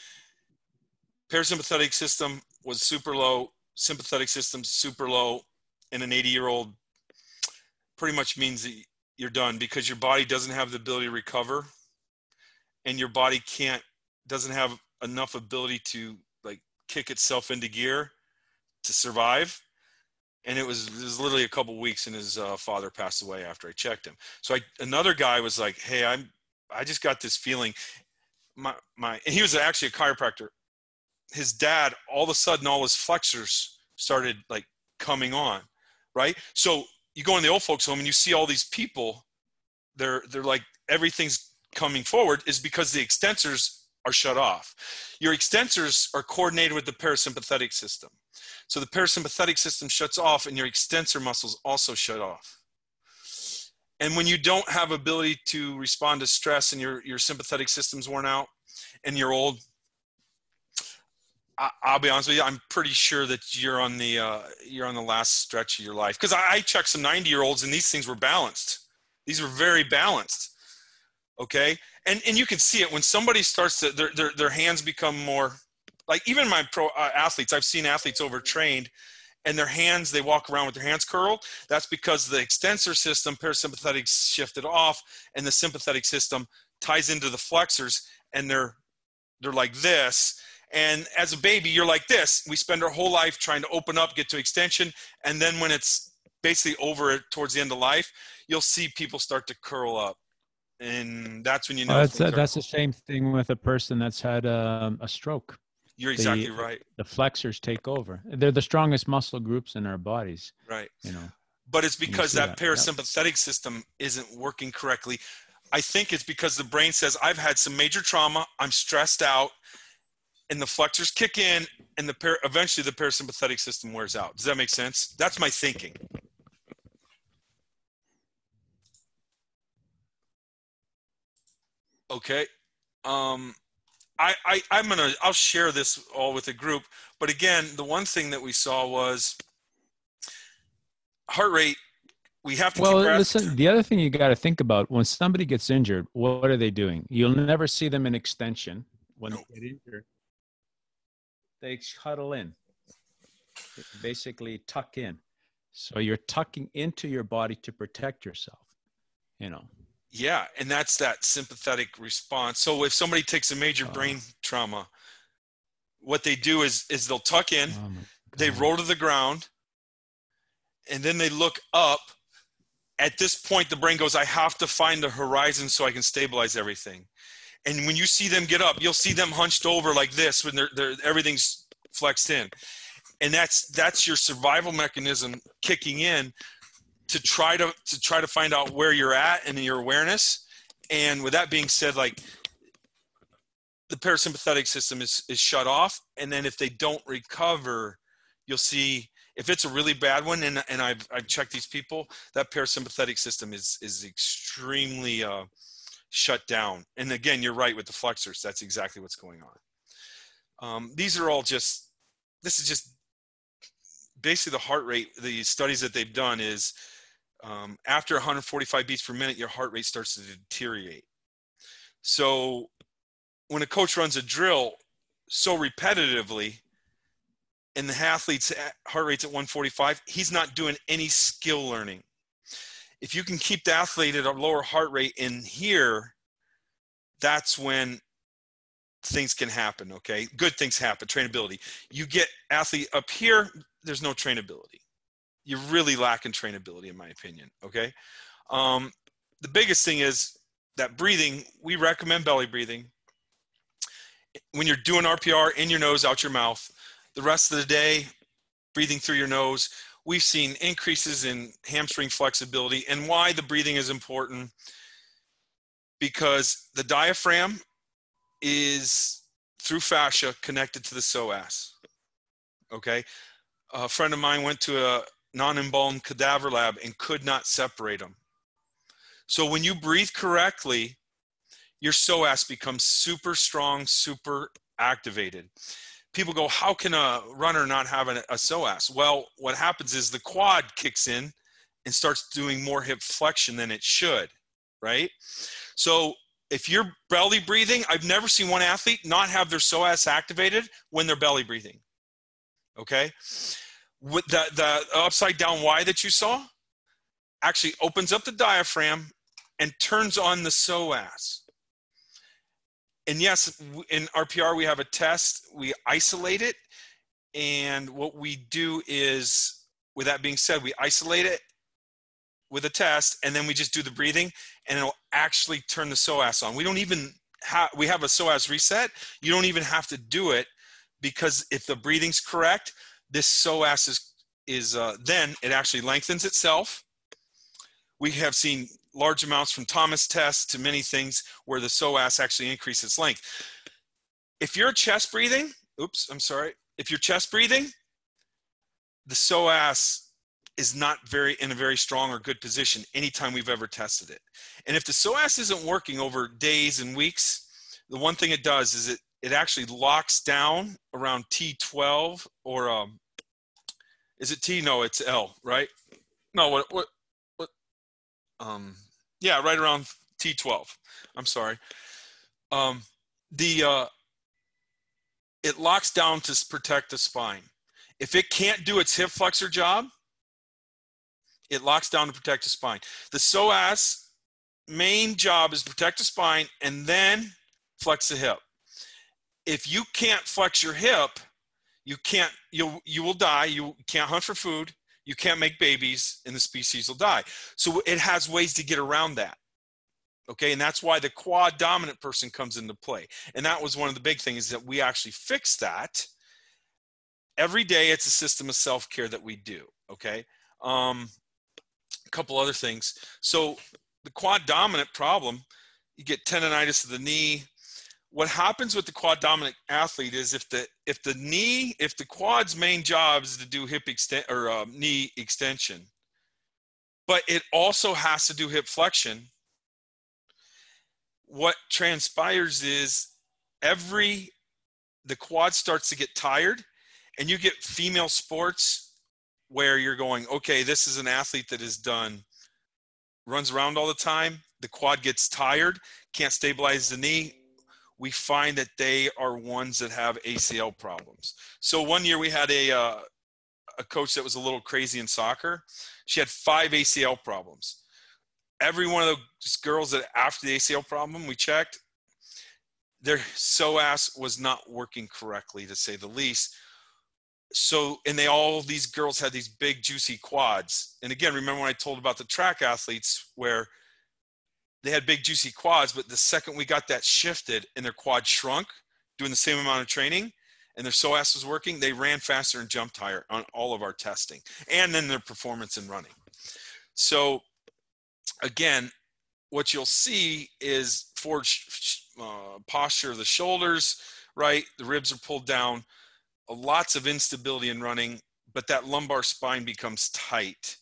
Parasympathetic system was super low, sympathetic system super low, and an 80 year old pretty much means that you're done because your body doesn't have the ability to recover and your body can't doesn't have enough ability to like kick itself into gear to survive and it was, it was literally a couple weeks and his uh, father passed away after I checked him. So I, another guy was like, Hey, I'm, I just got this feeling my, my, and he was actually a chiropractor. His dad, all of a sudden, all his flexors started like coming on. Right. So you go in the old folks home and you see all these people, they're, they're like, everything's coming forward is because the extensors are shut off. Your extensors are coordinated with the parasympathetic system. So the parasympathetic system shuts off and your extensor muscles also shut off. And when you don't have ability to respond to stress and your, your sympathetic system's worn out and you're old, I, will be honest with you. I'm pretty sure that you're on the uh, you're on the last stretch of your life because I, I checked some 90 year olds and these things were balanced. These were very balanced. Okay, and and you can see it when somebody starts to their their, their hands become more like even my pro uh, athletes. I've seen athletes overtrained and their hands they walk around with their hands curled that's because the extensor system parasympathetic shifted off and the sympathetic system ties into the flexors and they're they're like this and as a baby, you're like this. We spend our whole life trying to open up, get to extension. And then when it's basically over towards the end of life, you'll see people start to curl up. And that's when you know. that's, a, that's the same thing with a person that's had a, um, a stroke. You're exactly the, right. The flexors take over. They're the strongest muscle groups in our bodies. Right. You know. But it's because that, that, parasympathetic yep. system isn't working correctly. I think it's because the brain says, I've had some major trauma. I'm stressed out and the flexors kick in and the par- eventually the parasympathetic system wears out. Does that make sense? That's my thinking. Okay. Um, I, I, I'm gonna I'll share this all with the group. But again, the one thing that we saw was heart rate. We have to. Well, listen. The other thing you got to think about when somebody gets injured, what are they doing? You'll never see them in extension when nope. they get injured they huddle in, basically tuck in. So you're tucking into your body to protect yourself, you know. Yeah, and that's that sympathetic response. So if somebody takes a major uh, brain trauma, what they do is is they'll tuck in, oh they roll to the ground, and then they look up. At this point, the brain goes, "I have to find the horizon so I can stabilize everything." and when you see them get up, you'll see them hunched over like this when they're, they're everything's flexed in, and that's that's your survival mechanism kicking in to try to to try to find out where you're at and your awareness. And with that being said, like the parasympathetic system is is shut off, and then if they don't recover, you'll see if it's a really bad one, and and I've I've checked these people, that parasympathetic system is is extremely uh, shut down. And again, you're right with the flexors. That's exactly what's going on. Um, these are all just, this is just basically the heart rate. The studies that they've done is um, after 145 beats per minute, your heart rate starts to deteriorate. So when a coach runs a drill so repetitively, and the athlete's heart rate's at 145, he's not doing any skill learning if you can keep the athlete at a lower heart rate in here, that's when things can happen. Okay, good things happen. Trainability. You get athlete up here. There's no trainability. You're really lacking trainability, in my opinion. Okay. Um, the biggest thing is that breathing. We recommend belly breathing. When you're doing RPR in your nose, out your mouth. The rest of the day, breathing through your nose we've seen increases in hamstring flexibility. And why the breathing is important because the diaphragm is through fascia connected to the psoas. Okay. A friend of mine went to a non embalmed cadaver lab and could not separate them. So when you breathe correctly, your psoas becomes super strong, super activated people go, how can a runner not have a, a psoas? Well, what happens is the quad kicks in and starts doing more hip flexion than it should, right? So if you're belly breathing, I've never seen one athlete not have their psoas activated when they're belly breathing. Okay? With the, the upside down Y that you saw actually opens up the diaphragm and turns on the psoas and yes, in RPR, we have a test, we isolate it. And what we do is, with that being said, we isolate it with a test, and then we just do the breathing, and it'll actually turn the psoas on. We don't even have, we have a psoas reset. You don't even have to do it because if the breathing's correct, this psoas is, is uh, then it actually lengthens itself. we have seen large amounts from Thomas tests to many things where the psoas actually increases its length. If you're chest breathing, oops, I'm sorry. If you're chest breathing, the psoas is not very in a very strong or good position anytime we've ever tested it. And if the psoas isn't working over days and weeks, the one thing it does is it it actually locks down around T12 or um, is it T? No, it's L, right? No, what what what? Um, yeah, right around T12. I'm sorry. Um, the uh, it locks down to protect the spine. If it can't do its hip flexor job, it locks down to protect the spine. The psoas main job is protect the spine and then flex the hip. If you can't flex your hip, you can't you you will die. You can't hunt for food. You can't make babies, and the species will die. So it has ways to get around that. Okay, and that's why the quad dominant person comes into play. And that was one of the big things that we actually fixed that. Every day, it's a system of self care that we do. Okay, um, a couple other things. So the quad dominant problem, you get tendonitis of the knee. What happens with the quad dominant athlete is if the if the knee if the quad's main job is to do hip extent or uh, knee extension, but it also has to do hip flexion. What transpires is every the quad starts to get tired, and you get female sports where you're going, okay, this is an athlete that is done runs around all the time, the quad gets tired, can't stabilize the knee, we find that they are ones that have ACL problems. So one year we had a uh, a coach that was a little crazy in soccer. She had five ACL problems. Every one of those girls that after the ACL problem we checked, their psoas was not working correctly to say the least so and they all these girls had these big juicy quads and again remember when i told about the track athletes where they had big juicy quads but the second we got that shifted and their quad shrunk doing the same amount of training and their psoas was working they ran faster and jumped higher on all of our testing and then their performance in running. So again what you'll see is forward uh, posture of the shoulders right? The ribs are pulled down. Lots of instability in running, but that lumbar spine becomes tight.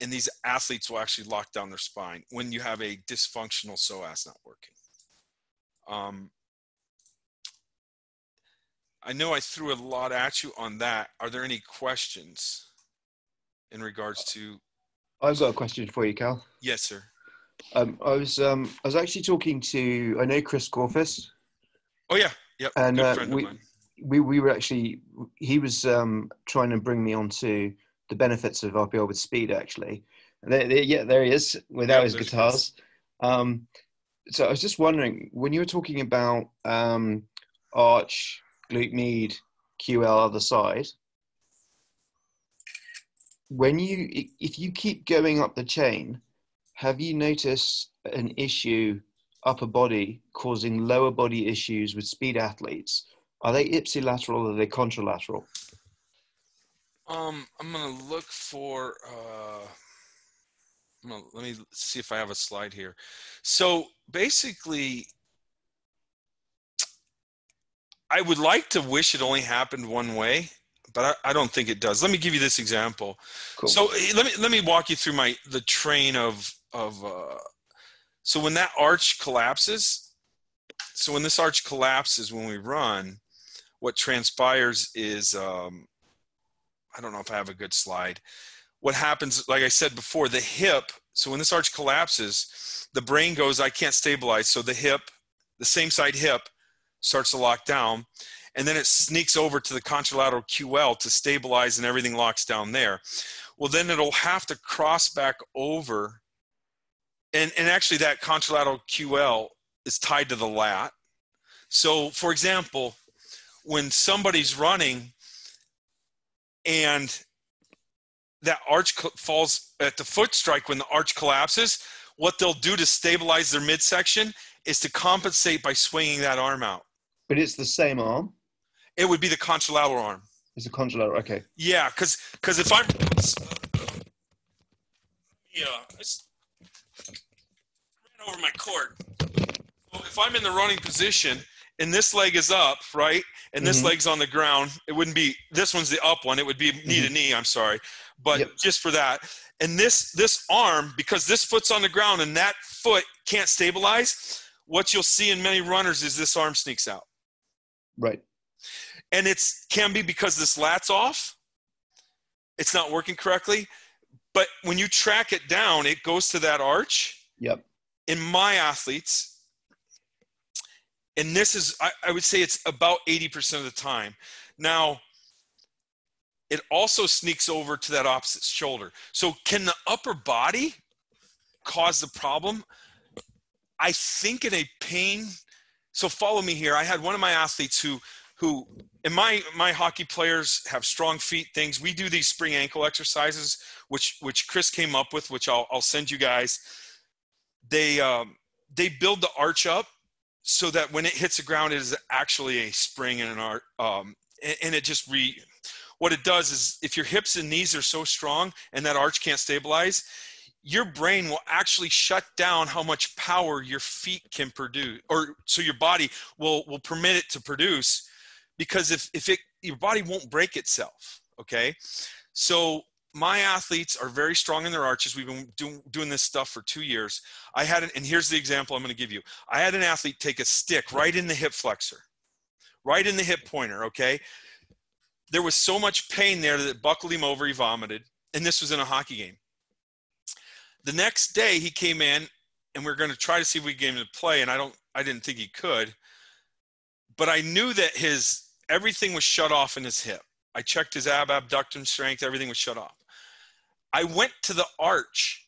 And these athletes will actually lock down their spine when you have a dysfunctional psoas not working. Um, I know I threw a lot at you on that. Are there any questions in regards to? I've got a question for you, Cal. Yes, sir. Um, I was um, I was actually talking to I know Chris Korfist. Oh yeah, yep. And uh, we we we were actually he was um, trying to bring me onto the benefits of RPR with speed actually. There, there, yeah, there he is without yeah, his guitars. Um, so I was just wondering when you were talking about um, Arch, Glute Med, QL other side. When you if you keep going up the chain, have you noticed an issue upper body causing lower body issues with speed athletes? Are they ipsilateral or are they contralateral? Um, I'm gonna look for. Uh, gonna, let me see if I have a slide here. So basically, I would like to wish it only happened one way, but I, I don't think it does. Let me give you this example. Cool. So eh, let me let me walk you through my the train of of. Uh, so when that arch collapses, so when this arch collapses when we run, what transpires is um, I don't know if I have a good slide. What happens, like I said before, the hip. So when this arch collapses, the brain goes, I can't stabilize. So the hip, the same side hip, starts to lock down. And then it sneaks over to the contralateral QL to stabilize and everything locks down there. Well, then it'll have to cross back over. And, and actually, that contralateral QL is tied to the lat. So, for example, when somebody's running and that arch falls at the foot strike when the arch collapses, what they'll do to stabilize their midsection is to compensate by swinging that arm out. But it's the same arm. It would be the contralateral arm. It's a contralateral. Okay. Yeah, because because if I'm yeah, ran over my cord. So if I'm in the running position and this leg is up, right, and this Mhm. leg's on the ground, it wouldn't be. This one's the up one. It would be knee to knee. I'm sorry, but Yep. just for that. And this this arm, because this foot's on the ground and that foot can't stabilize, what you'll see in many runners is this arm sneaks out Right. and it's can be because this lat's off it's not working correctly but when you track it down it goes to that arch Yep. in my athletes and this is I, I would say it's about 80% of the time. Now it also sneaks over to that opposite shoulder. So can the upper body cause the problem? I think in a pain so follow me here. I had one of my athletes who who and my my hockey players have strong feet things. We do these spring ankle exercises which which chris came up with which i'll, I'll send you guys. They um, they build the arch up so that when it hits the ground it is actually a spring and an arch um, and, and it just re what it does is if your hips and knees are so strong and that arch can't stabilize your brain will actually shut down how much power your feet can produce or so your body will will permit it to produce because if if it your body won't break itself okay? So my athletes are very strong in their arches. We've been doing, doing this stuff for two years. I had an, and here's the example i'm going to give you. I had an athlete take a stick right in the hip flexor right in the hip pointer okay? There was so much pain there that buckled him over he vomited and this was in a hockey game. The next day he came in and we are going to try to see if we get him to play and i don't i didn't think he could but i knew that his everything was shut off in his hip. I checked his ab abduction strength everything was shut off i went to the arch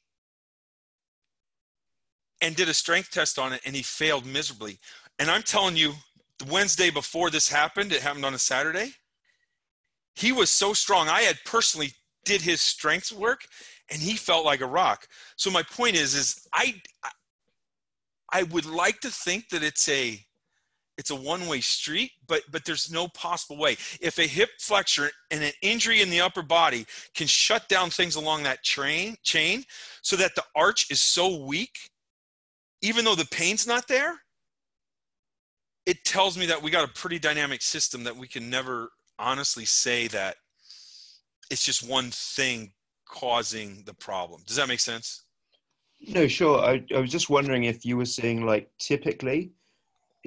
and did a strength test on it and he failed miserably. And i'm telling you the wednesday before this happened it happened on a saturday he was so strong. I had personally did his strength work and he felt like a rock. So my point is is i i would like to think that it's a it's a one-way street but but there's no possible way if a hip flexor and an injury in the upper body can shut down things along that train chain so that the arch is so weak even though the pain's not there it tells me that we got a pretty dynamic system that we can never honestly say that it's just one thing causing the problem. Does that make sense? No, sure. I, I was just wondering if you were seeing like typically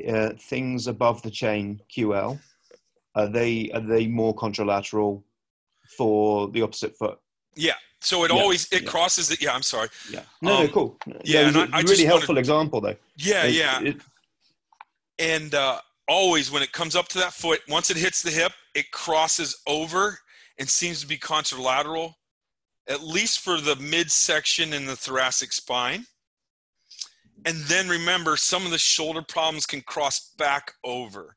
uh, things above the chain QL. Are they are they more contralateral for the opposite foot? Yeah. So it Yeah, always it yeah. crosses the yeah. I'm sorry. Yeah. No, Um, no, cool. yeah, and I- really just wanted- helpful example though. Yeah, It- yeah. it- and uh, always when it comes up to that foot, once it hits the hip, it crosses over and seems to be contralateral, at least for the midsection in the thoracic spine. And then remember, some of the shoulder problems can cross back over.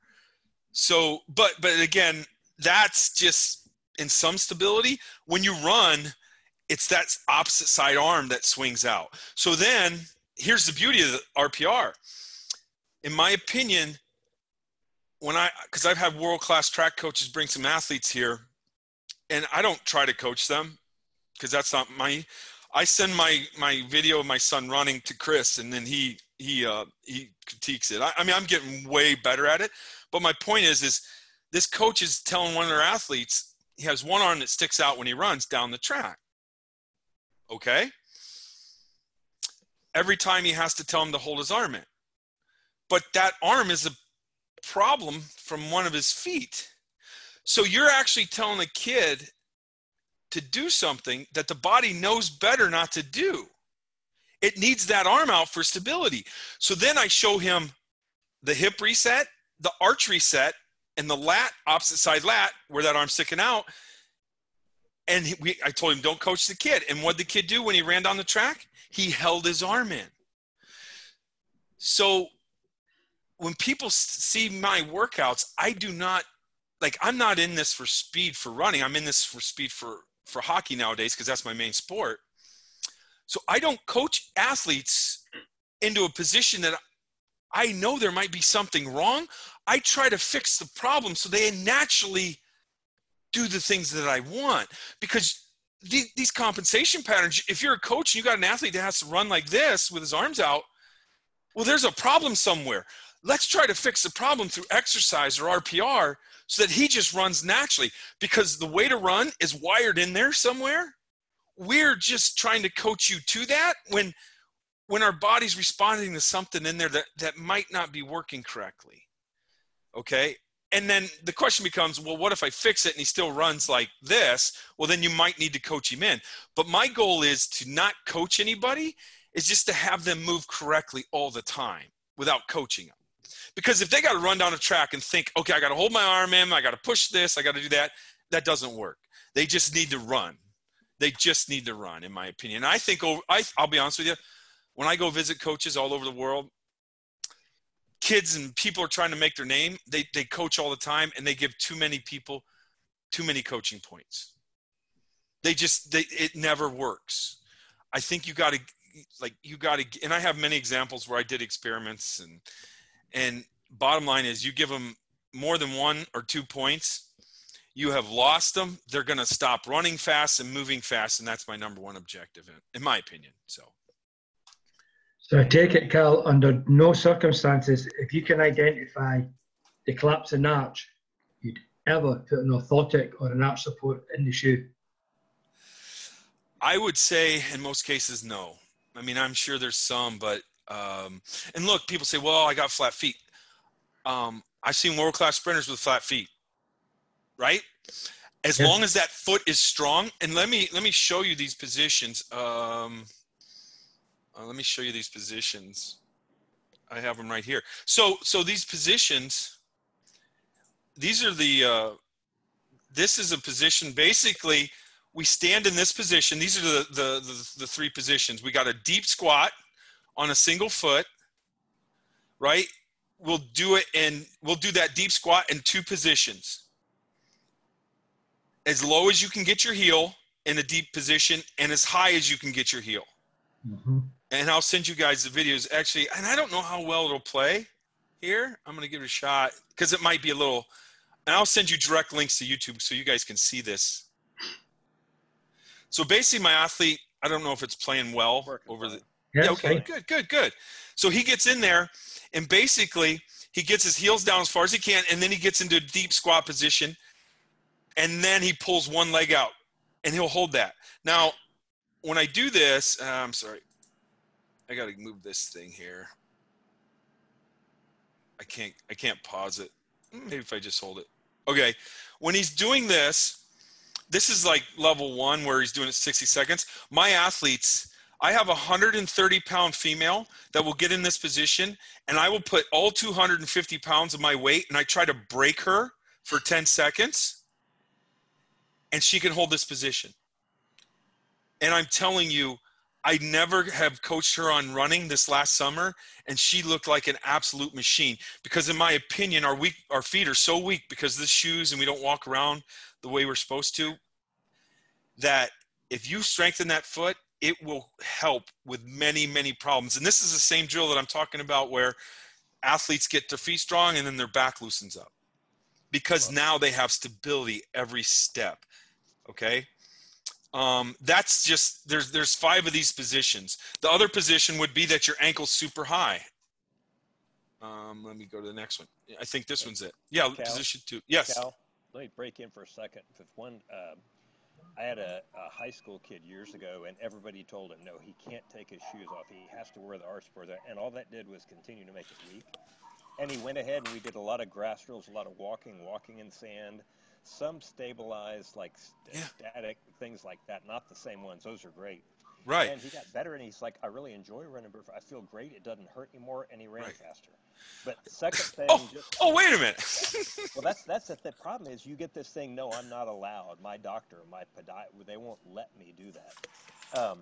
So, but but again, that's just in some stability. When you run, it's that opposite side arm that swings out. So then, here's the beauty of the RPR in my opinion, when I, because I've had world class track coaches bring some athletes here, and I don't try to coach them because that's not my. I send my my video of my son running to Chris, and then he he uh, he critiques it. I, I mean, I'm getting way better at it, but my point is, is this coach is telling one of their athletes he has one arm that sticks out when he runs down the track. Okay. Every time he has to tell him to hold his arm in but that arm is a problem from one of his feet. So you're actually telling a kid to do something that the body knows better not to do. It needs that arm out for stability. So then I show him the hip reset, the arch reset, and the lat, opposite side lat, where that arm's sticking out. And we, I told him, don't coach the kid. And what did the kid do when he ran down the track? He held his arm in. So when people see my workouts, I do not like I'm not in this for speed for running. I'm in this for speed for for hockey nowadays because that's my main sport. So I don't coach athletes into a position that I know there might be something wrong. I try to fix the problem so they naturally do the things that I want because these, compensation patterns, if you're a coach and you got an athlete that has to run like this with his arms out, well, there's a problem somewhere. Let's try to fix the problem through exercise or RPR so that he just runs naturally because the way to run is wired in there somewhere. We're just trying to coach you to that when when our body's responding to something in there that, that might not be working correctly. Okay. And then the question becomes, well, what if I fix it and he still runs like this? Well, then you might need to coach him in. But my goal is to not coach anybody, is just to have them move correctly all the time without coaching them. Because if they got to run down a track and think, okay, I got to hold my arm in, I got to push this, I got to do that, that doesn't work. They just need to run. They just need to run, in my opinion. I think, I, I'll be honest with you, when I go visit coaches all over the world, kids and people are trying to make their name. They, they coach all the time and they give too many people too many coaching points. They just, they, it never works. I think you got to, like, you got to, and I have many examples where I did experiments and, and bottom line is you give them more than one or two points, you have lost them. They're going to stop running fast and moving fast. And that's my number one objective, in, in my opinion. So. So I take it, Cal, under no circumstances, if you can identify the collapse in arch, you'd ever put an orthotic or an arch support in the shoe? I would say in most cases, no. I mean, I'm sure there's some, but, um, and look, people say, well, I got flat feet. Um, I've seen world class sprinters with flat feet, right? As long as that foot is strong, and let me let me show you these positions. Um, uh, let me show you these positions. I have them right here. So, so these positions, these are the, uh, this is a position, basically, we stand in this position. These are the, the, the, the three positions. We got a deep squat on a single foot, right? We'll do it and we'll do that deep squat in two positions. As low as you can get your heel in a deep position and as high as you can get your heel. Mm-hmm and I'll send you guys the videos. Actually, and I don't know how well it'll play here. I'm going to give it a shot because it might be a little. And I'll send you direct links to YouTube so you guys can see this. So basically, my athlete, I don't know if it's playing well over the. Yeah, okay, good, good, good. So he gets in there, and basically he gets his heels down as far as he can, and then he gets into a deep squat position, and then he pulls one leg out, and he'll hold that. Now, when I do this, uh, I'm sorry, I got to move this thing here. I can't I can't pause it. Maybe if I just hold it. Okay. When he's doing this, this is like level 1 where he's doing it 60 seconds. My athletes, I have a 130 pound female that will get in this position and I will put all 250 pounds of my weight and I try to break her for 10 seconds and she can hold this position. And I'm telling you, I never have coached her on running this last summer, and she looked like an absolute machine. Because in my opinion, our weak, our feet are so weak because of the shoes, and we don't walk around the way we're supposed to. That if you strengthen that foot, it will help with many, many problems. And this is the same drill that I'm talking about, where athletes get their feet strong and then their back loosens up, because now they have stability every step. Okay um, that's just there's there's five of these positions. The other position would be that your ankle's super high. Um, let me go to the next one. I think this one's it. Yeah, Cal, position two. Yes. Cal, let me break in for a second. If one, um, I had a, a, high school kid years ago, and everybody told him, no, he can't take his shoes off. He has to wear the arch support. And all that did was continue to make it weak. And he went ahead and we did a lot of grass drills, a lot of walking, walking in sand, some stabilized, like st- yeah. static things like that. Not the same ones; those are great. Right. And he got better, and he's like, "I really enjoy running. I feel great. It doesn't hurt anymore, and he ran right. faster." But second thing, oh, just, oh, wait a minute. well, that's that's the, the problem is you get this thing. No, I'm not allowed. My doctor, my podiatrist, they won't let me do that. Um,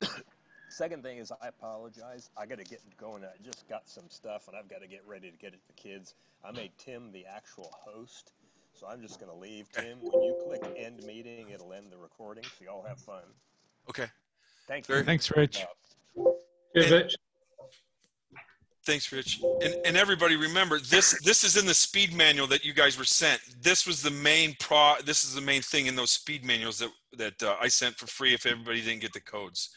second thing is I apologize. I got to get going. I just got some stuff, and I've got to get ready to get it to the kids. I made Tim the actual host so I'm just going to leave. Tim, when you click end meeting, it'll end the recording. So y'all have fun. Okay. Thank you. Thanks, Rich. Cheers, Rich. Thanks, Rich. And, and everybody remember this. This is in the speed manual that you guys were sent. This was the main pro. This is the main thing in those speed manuals that that uh, I sent for free if everybody didn't get the codes.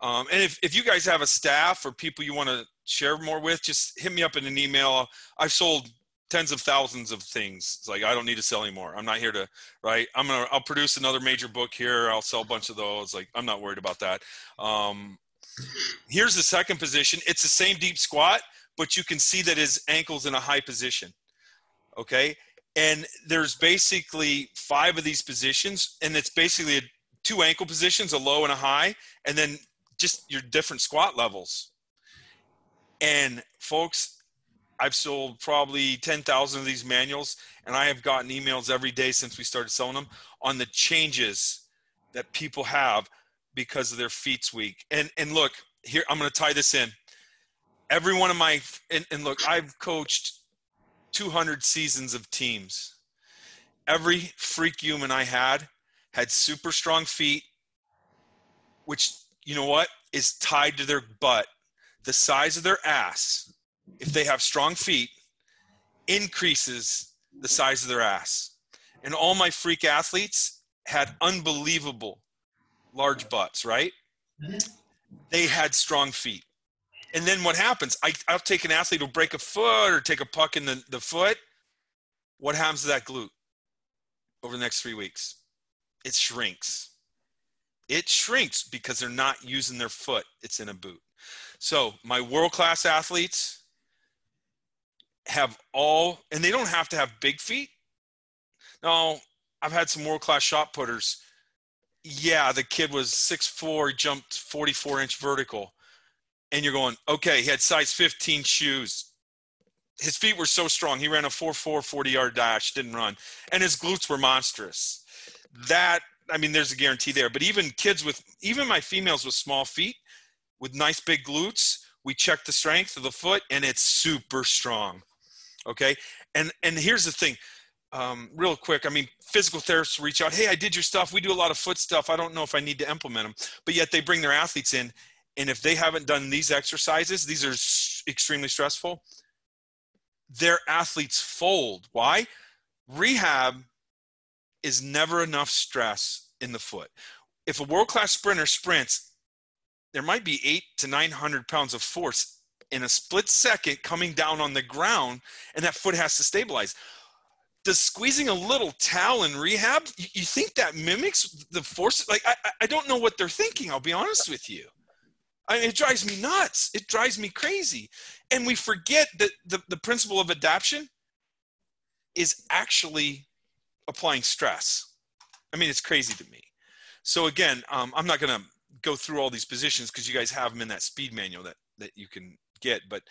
Um, and if, if you guys have a staff or people you want to share more with, just hit me up in an email. I've sold tens of thousands of things. It's like I don't need to sell anymore. I'm not here to right. I'm gonna I'll produce another major book here. I'll sell a bunch of those. Like I'm not worried about that. Um, here's the second position. It's the same deep squat, but you can see that his ankle's in a high position. Okay. And there's basically five of these positions, and it's basically a, two ankle positions, a low and a high, and then just your different squat levels. And folks, I've sold probably 10,000 of these manuals, and I have gotten emails every day since we started selling them on the changes that people have because of their feet's weak. And and look, here I'm going to tie this in. Every one of my and, and look, I've coached 200 seasons of teams. Every freak human I had had super strong feet, which you know what is tied to their butt. The size of their ass if they have strong feet, increases the size of their ass. And all my freak athletes had unbelievable large butts, right? They had strong feet. And then what happens? I, I'll take an athlete who'll break a foot or take a puck in the, the foot. What happens to that glute over the next three weeks? It shrinks. It shrinks because they're not using their foot. It's in a boot. So my world class athletes, have all, and they don't have to have big feet. No, I've had some world class shot putters. Yeah, the kid was six four, jumped 44 inch vertical. And you're going, okay, he had size 15 shoes. His feet were so strong. He ran a 4 4 40 yard dash, didn't run. And his glutes were monstrous. That, I mean, there's a guarantee there. But even kids with, even my females with small feet with nice big glutes, we check the strength of the foot and it's super strong okay? And and here's the thing um, real quick i mean physical therapists reach out hey i did your stuff we do a lot of foot stuff i don't know if i need to implement them but yet they bring their athletes in and if they haven't done these exercises these are extremely stressful their athletes fold. Why? Rehab is never enough stress in the foot. If a world-class sprinter sprints there might be eight to 900 pounds of force in a split second coming down on the ground and that foot has to stabilize. Does squeezing a little towel in rehab you, think that mimics the force? Like I, I don't know what they're thinking i'll be honest with you. I mean, it drives me nuts. It drives me crazy. And we forget that the, the principle of adaptation is actually applying stress. I mean it's crazy to me. So again um, i'm not going to go through all these positions because you guys have them in that speed manual that that you can get. But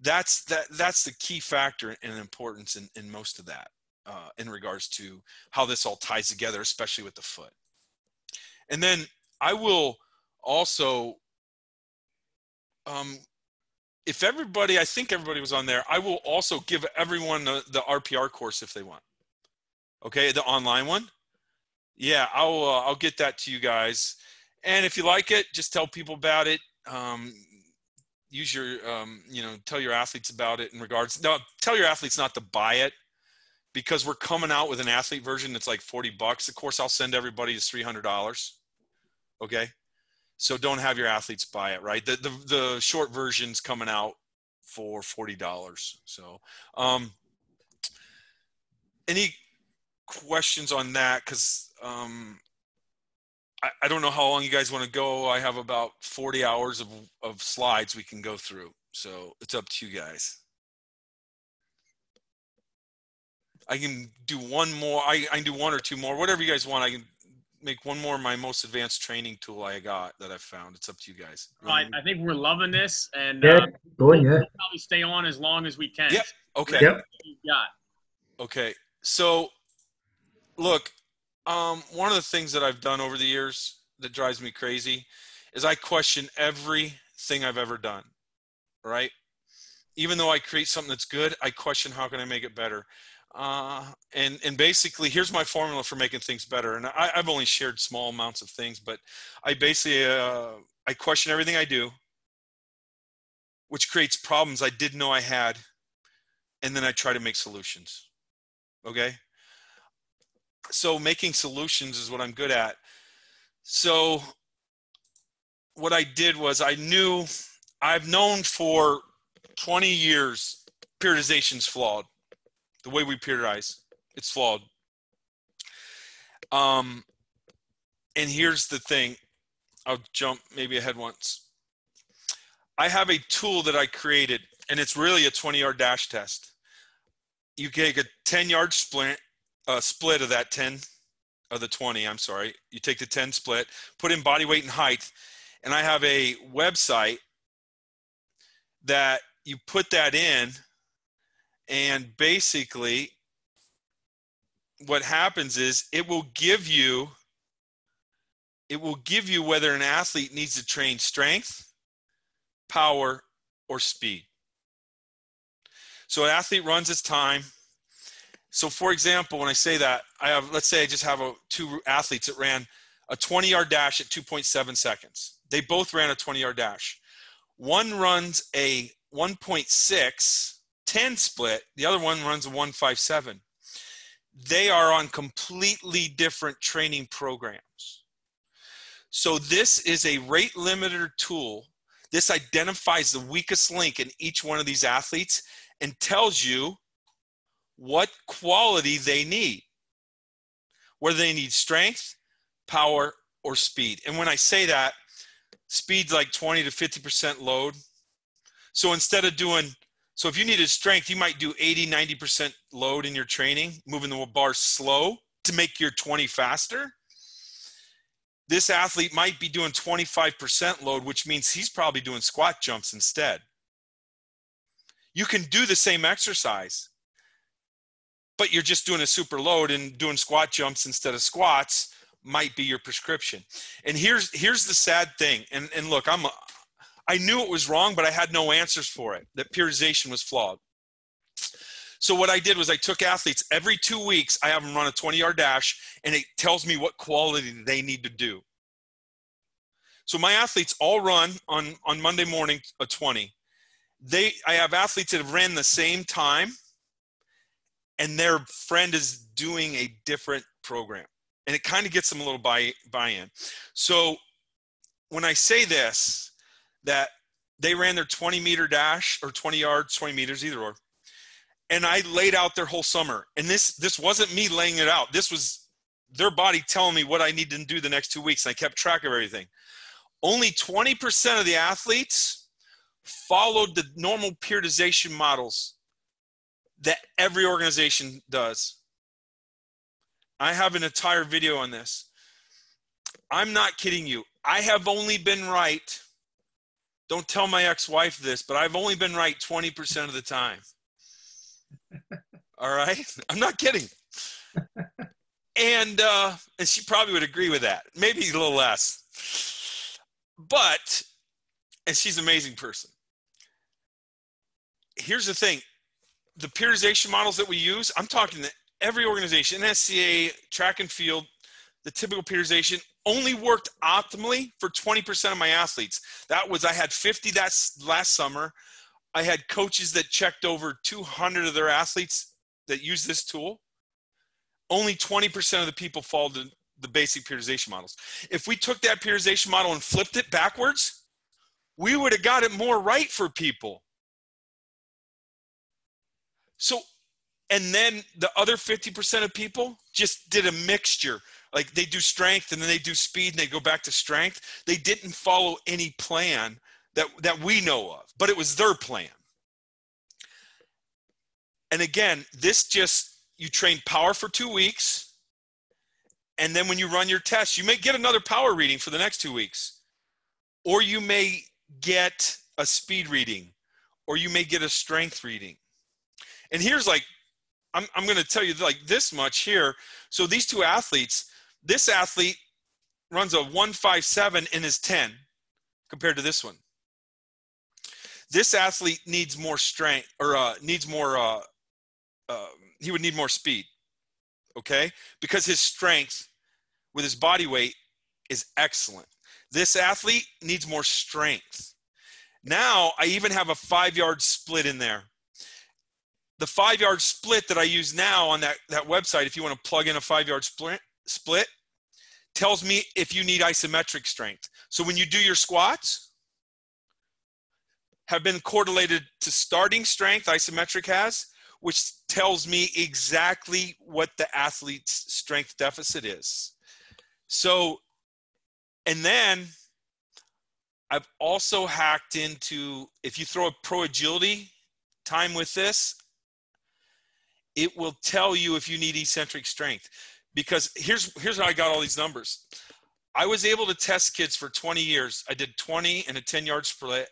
that's that that's the key factor and importance in, in most of that uh, in regards to how this all ties together, especially with the foot. And then I will also, um, if everybody, I think everybody was on there, I will also give everyone the, the RPR course if they want. Okay, the online one. Yeah, I'll uh, I'll get that to you guys. And if you like it, just tell people about it. Um, use your um, you know tell your athletes about it in regards no tell your athletes not to buy it because we're coming out with an athlete version that's like 40 bucks. Of course i'll send everybody is $300 okay? So don't have your athletes buy it right? The the, the short version's coming out for $40 so um any questions on that? Because um I, I don't know how long you guys want to go. I have about 40 hours of, of slides we can go through. So it's up to you guys. I can do one more. I, I can do one or two more, whatever you guys want. I can make one more my most advanced training tool I got that I found. It's up to you guys. I, I think we're loving this, and Yeah, uh, go yeah. we'll probably stay on as long as we can. Yep. Okay. Yep. Got. Okay. So, look, um, one of the things that I've done over the years that drives me crazy is I question everything I've ever done. Right? Even though I create something that's good, I question how can I make it better. Uh, and and basically, here's my formula for making things better. And I, I've only shared small amounts of things, but I basically uh, I question everything I do, which creates problems I didn't know I had, and then I try to make solutions. Okay so making solutions is what I'm good at. So what I did was I knew I've known for 20 years periodization's flawed. The way we periodize, it's flawed. Um, and here's the thing. I'll jump maybe ahead once. I have a tool that I created, and it's really a 20 yard dash test. You take a 10 yard split, uh, split of that 10 of the 20, I'm sorry. You take the 10 split, put in body weight and height, and I have a website that you put that in, and basically, what happens is it will give you it will give you whether an athlete needs to train strength, power, or speed. So an athlete runs its time. So for example, when I say that, I have let's say I just have a, two athletes that ran a 20 yard dash at 2.7 seconds. They both ran a 20 yard dash. One runs a 1.6 10 split, the other one runs a 157. They are on completely different training programs. So this is a rate limiter tool. This identifies the weakest link in each one of these athletes and tells you what quality they need, whether they need strength, power, or speed. And when I say that, speed's like 20 to 50% load. So instead of doing, so if you needed strength, you might do 80, 90% load in your training, moving the bar slow to make your 20 faster. This athlete might be doing 25% load, which means he's probably doing squat jumps instead. You can do the same exercise, but you're just doing a super load and doing squat jumps instead of squats might be your prescription. And here's here's the sad thing. And and look, I'm I knew it was wrong, but I had no answers for it. That periodization was flawed. So what I did was I took athletes every two weeks. I have them run a 20 yard dash, and it tells me what quality they need to do. So my athletes all run on on Monday morning a 20. They I have athletes that have ran the same time, and their friend is doing a different program, and it kind of gets them a little buy buy in. So when I say this, that they ran their 20 meter dash or 20 yards, 20 meters, either or and I laid out their whole summer. And this this wasn't me laying it out. This was their body telling me what I needed to do the next two weeks. And I kept track of everything. Only 20% of the athletes followed the normal periodization models that every organization does. I have an entire video on this. I'm not kidding you. I have only been right. Don't tell my ex wife this, but I've only been right 20% of the time. All right, I'm not kidding. and uh, and she probably would agree with that. Maybe a little less, but and she's an amazing person. Here's the thing: the periodization models that we use. I'm talking to every organization, NSCA, track and field. The typical periodization only worked optimally for 20% of my athletes. That was I had 50 that last summer. I had coaches that checked over 200 of their athletes that use this tool. Only 20% of the people followed the, the basic periodization models. If we took that periodization model and flipped it backwards, we would have got it more right for people. So, and then the other 50% of people just did a mixture. Like they do strength and then they do speed and they go back to strength. They didn't follow any plan that, that we know of, but it was their plan. And again, this just, you train power for two weeks. And then when you run your test, you may get another power reading for the next two weeks. Or you may get a speed reading, or you may get a strength reading. And here's like, I'm, I'm going to tell you like this much here. So these two athletes, this athlete runs a 157 in his 10 compared to this one. This athlete needs more strength or uh, needs more uh, uh, he would need more speed okay? Because his strength with his body weight is excellent. This athlete needs more strength. Now i even have a five yard split in there the five yard split that i use now on that, that website if you want to plug in a five yard split split tells me if you need isometric strength. So when you do your squats, have been correlated to starting strength, isometric has, which tells me exactly what the athlete's strength deficit is. So, and then I've also hacked into if you throw a pro agility time with this, it will tell you if you need eccentric strength. Because here's here's how I got all these numbers. I was able to test kids for 20 years. I did 20 and a 10 yard split.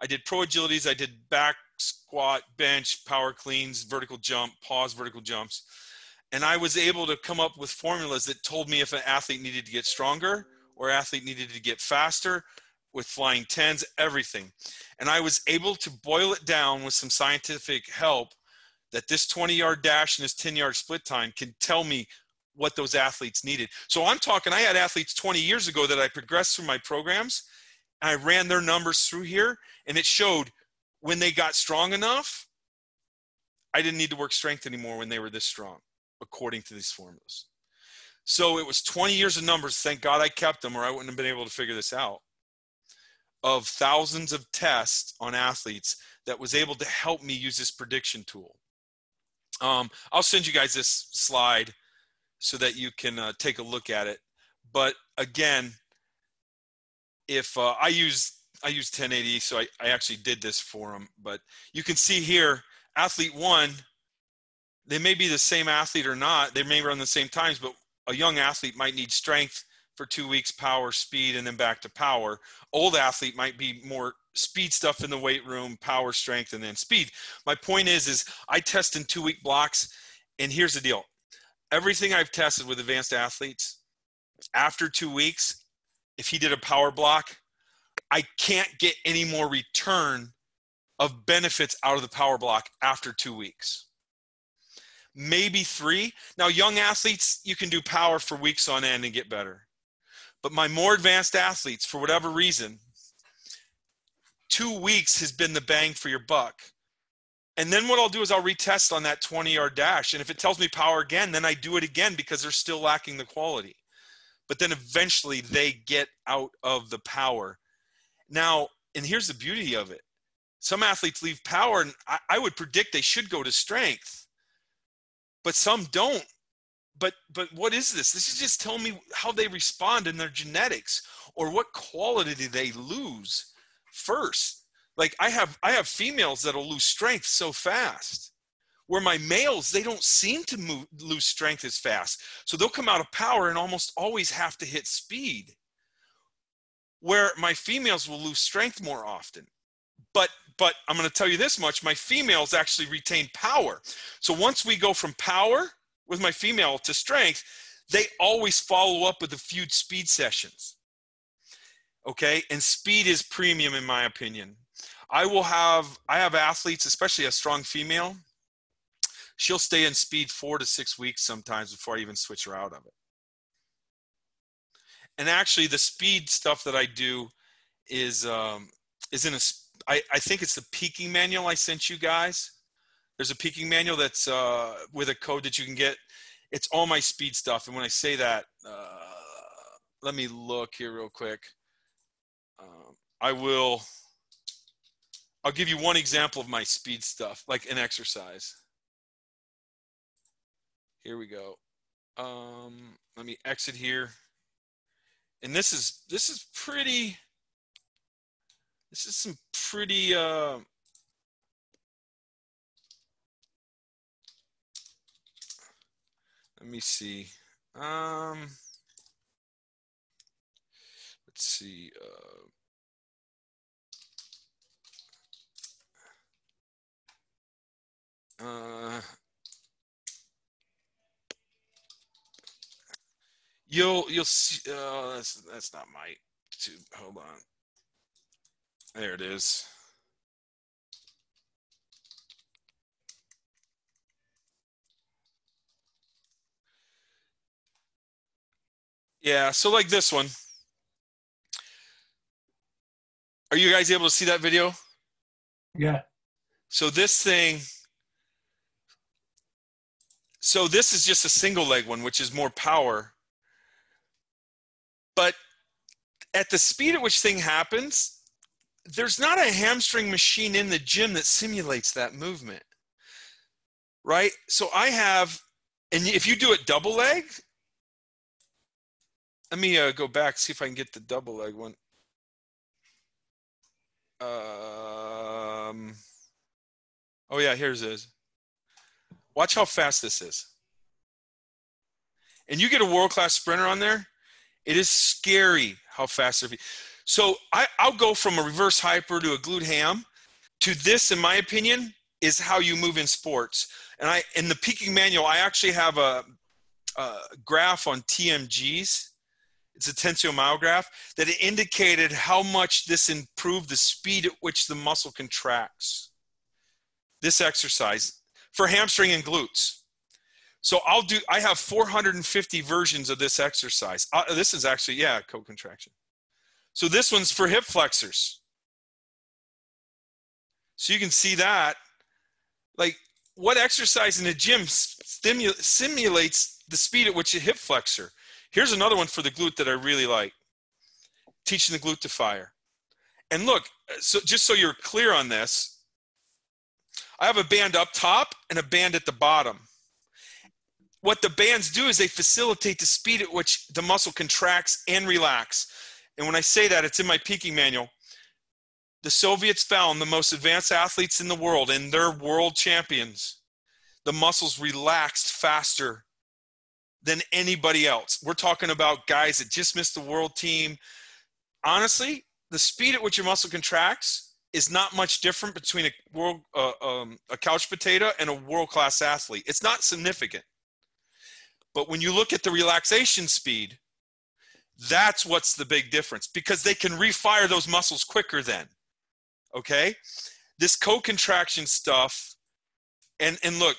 I did pro agilities. I did back squat, bench, power cleans, vertical jump, pause, vertical jumps. And I was able to come up with formulas that told me if an athlete needed to get stronger or athlete needed to get faster with flying tens, everything. And I was able to boil it down with some scientific help that this 20 yard dash and this 10 yard split time can tell me what those athletes needed. So I'm talking, I had athletes 20 years ago that I progressed through my programs. I ran their numbers through here and it showed when they got strong enough, I didn't need to work strength anymore when they were this strong, according to these formulas. So it was 20 years of numbers. Thank God I kept them or I wouldn't have been able to figure this out. Of thousands of tests on athletes that was able to help me use this prediction tool. Um, I'll send you guys this slide so that you can uh, take a look at it. But again, if uh, I use I use 1080, so I, I actually did this for them. But you can see here, athlete one, they may be the same athlete or not. They may run the same times, but a young athlete might need strength for two weeks, power, speed, and then back to power. Old athlete might be more speed stuff in the weight room, power, strength, and then speed. My point is, is I test in two week blocks, and here's the deal: everything I've tested with advanced athletes, after two weeks, if he did a power block, I can't get any more return of benefits out of the power block after two weeks. Maybe three. Now, young athletes, you can do power for weeks on end and get better. But my more advanced athletes, for whatever reason, two weeks has been the bang for your buck. And then what I'll do is I'll retest on that 20 yard dash. And if it tells me power again, then I do it again because they're still lacking the quality. But then eventually they get out of the power now, and here's the beauty of it some athletes leave power, and I, I would predict they should go to strength, but some don't. But but what is this? This is just telling me how they respond in their genetics, or what quality do they lose first. Like I have I have females that'll lose strength so fast where my males they don't seem to move, lose strength as fast so they'll come out of power and almost always have to hit speed where my females will lose strength more often. But but I'm going to tell you this much: my females actually retain power. So once we go from power with my female to strength, they always follow up with a few speed sessions. Okay, and speed is premium in my opinion. I will have I have athletes, especially a strong female. She'll stay in speed four to six weeks sometimes before I even switch her out of it and actually the speed stuff that I do is um, is in a I, I think it's the peaking manual I sent you guys. There's a peaking manual that's uh, with a code that you can get. It's all my speed stuff, and when I say that, uh, let me look here real quick. I will. I'll give you one example of my speed stuff, like an exercise. Here we go. Um, let me exit here and this is this is pretty this is some pretty uh let me see um let's see uh uh You'll you'll see. Uh, that's that's not my tube. Hold on. There it is. Yeah, so like this one. Are you guys able to see that video? Yeah. So this thing so this is just a single leg one, which is more power But at the speed at which thing happens, there's not a hamstring machine in the gym that simulates that movement. Right? So I have, and if you do it double leg, let me uh, go back, see if I can get the double leg one. Um, oh yeah, here's this. Watch how fast this is. And you get a world-class sprinter on there, it is scary how fast they're. So I, I'll go from a reverse hyper to a glute ham to this, in my opinion, is how you move in sports. And I, in the peaking manual, I actually have a, a graph on TMGs it's a tensiomyograph that indicated how much this improved the speed at which the muscle contracts. This exercise for hamstring and glutes. So I'll do, I have 450 versions of this exercise. Uh, this is actually, yeah, co-contraction. So this one's for hip flexors. So you can see that, like what exercise in the gym simulates the speed at which a hip flexor. Here's another one for the glute that I really like teaching the glute to fire. And look, so just so you're clear on this, I have a band up top and a band at the bottom. What the bands do is they facilitate the speed at which the muscle contracts and relax. And when I say that, it's in my peaking manual. The Soviets found the most advanced athletes in the world and they're world champions. The muscles relaxed faster than anybody else. We're talking about guys that just missed the world team. Honestly, the speed at which your muscle contracts is not much different between a world uh, um, a couch potato and a world class athlete. It's not significant. But when you look at the relaxation speed, that's what's the big difference because they can refire those muscles quicker then. Okay? This co-contraction stuff and and look,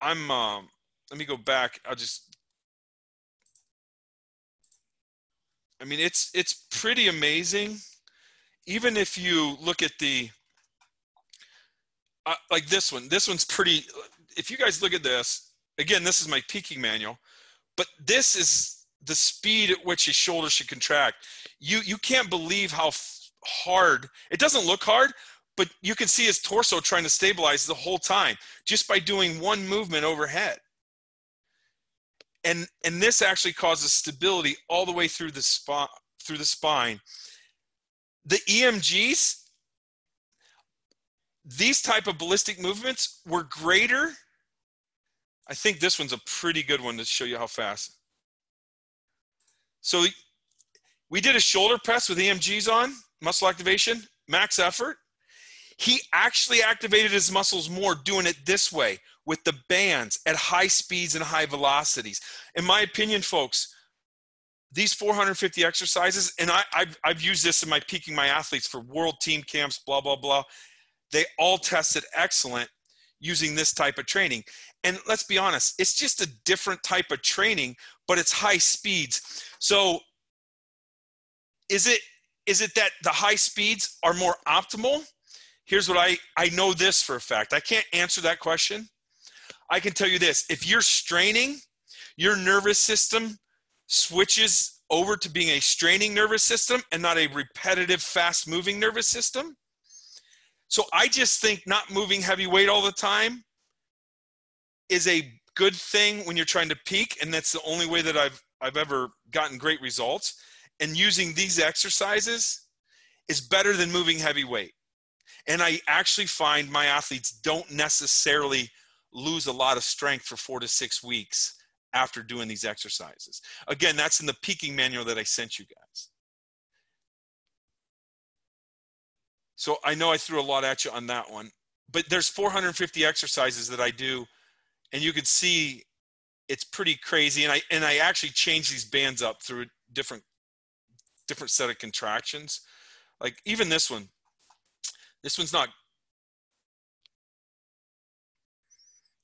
I'm um let me go back. I'll just. I mean, it's it's pretty amazing. Even if you look at the, uh, like this one, this one's pretty. If you guys look at this, again, this is my peaking manual, but this is the speed at which his shoulder should contract. You you can't believe how hard. It doesn't look hard, but you can see his torso trying to stabilize the whole time just by doing one movement overhead and and this actually causes stability all the way through the spine through the spine the emgs these type of ballistic movements were greater. I think this one's a pretty good one to show you how fast. So we did a shoulder press with emgs on muscle activation max effort. He actually activated his muscles more doing it this way with the bands at high speeds and high velocities. In my opinion, folks, these 450 exercises, and I, have I've used this in my peaking my athletes for world team camps, blah, blah, blah. They all tested excellent using this type of training. And let's be honest, it's just a different type of training, but it's high speeds. So is it is it that the high speeds are more optimal? Here's what I I know this for a fact. I can't answer that question I can tell you this if you're straining, your nervous system switches over to being a straining nervous system and not a repetitive, fast moving nervous system. So I just think not moving heavy weight all the time is a good thing when you're trying to peak. And that's the only way that I've, I've ever gotten great results. And using these exercises is better than moving heavy weight. And I actually find my athletes don't necessarily lose a lot of strength for four to six weeks after doing these exercises. Again, that's in the peaking manual that I sent you guys. So I know I threw a lot at you on that one, but there's 450 exercises that I do, and you can see it's pretty crazy. And I and I actually change these bands up through different different set of contractions. Like even this one, this one's not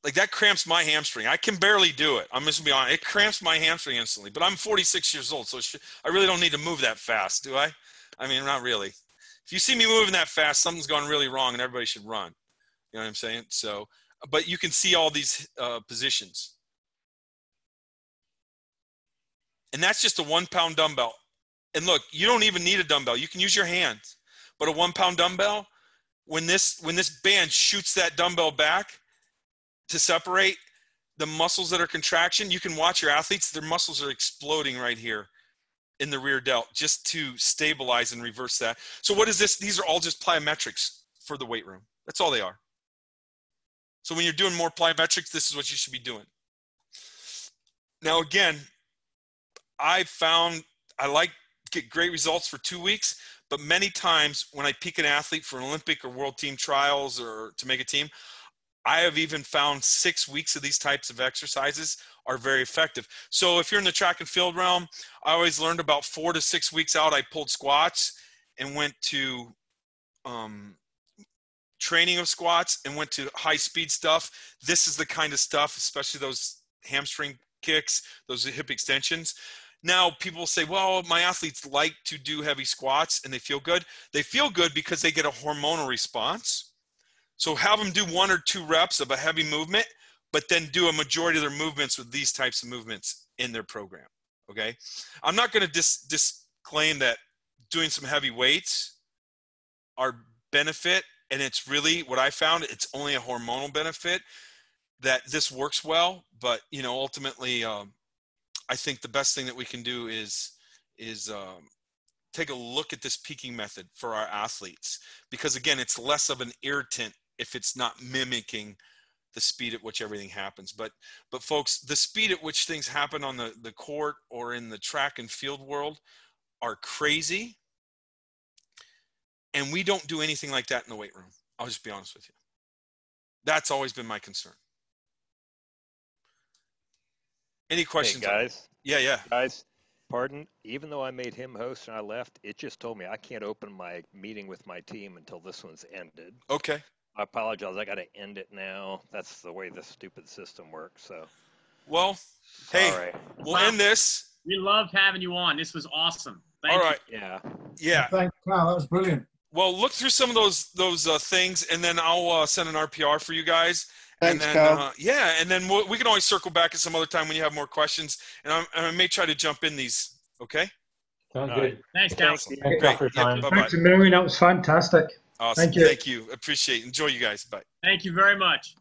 like that cramps my hamstring. I can barely do it. I'm just gonna be honest. It cramps my hamstring instantly. But I'm 46 years old, so I really don't need to move that fast, do I? I mean, not really. If you see me moving that fast, something's gone really wrong, and everybody should run. You know what I'm saying? So, but you can see all these uh, positions. And that's just a one pound dumbbell. And look, you don't even need a dumbbell. You can use your hands. But a one pound dumbbell, when this when this band shoots that dumbbell back to separate the muscles that are contraction, you can watch your athletes, their muscles are exploding right here in the rear delt just to stabilize and reverse that. So what is this? These are all just plyometrics for the weight room. That's all they are. So when you're doing more plyometrics, this is what you should be doing. Now again, I found I like get great results for two weeks, but many times when I peak an athlete for an Olympic or world team trials or to make a team, I have even found six weeks of these types of exercises are very effective. So if you're in the track and field realm, I always learned about four to six weeks out, I pulled squats and went to um, training of squats and went to high speed stuff. This is the kind of stuff, especially those hamstring kicks, those hip extensions. Now, people say, well, my athletes like to do heavy squats and they feel good. They feel good because they get a hormonal response. So, have them do one or two reps of a heavy movement, but then do a majority of their movements with these types of movements in their program. Okay. I'm not going to dis- disclaim that doing some heavy weights are benefit and it's really what I found. It's only a hormonal benefit that this works well, but you know, ultimately, um, I think the best thing that we can do is is um, take a look at this peaking method for our athletes because again, it's less of an irritant if it's not mimicking the speed at which everything happens. But but folks, the speed at which things happen on the the court or in the track and field world are crazy and we don't do anything like that in the weight room. I'll just be honest with you. That's always been my concern. Any questions? Hey guys. Yeah, yeah. Guys, pardon. Even though I made him host and I left, it just told me I can't open my meeting with my team until this one's ended. Okay. I apologize. I got to end it now. That's the way this stupid system works. So. Well, hey, Sorry. we'll end this. We loved having you on. This was awesome. Thank All you. Yeah. Yeah. Thanks, Kyle. That was brilliant. Well, look through some of those those uh, things, and then I'll uh, send an RPR for you guys. Thanks, and then, Kyle. Uh, yeah, and then we'll, we can always circle back at some other time when you have more questions, and, I'm, and I may try to jump in these. Okay. Sounds All good. right. Thanks, Cal. Thanks. Thanks for time. Thanks a million. That was fantastic. Awesome. Thank you. Thank you. Appreciate. It. Enjoy you guys. Bye. Thank you very much.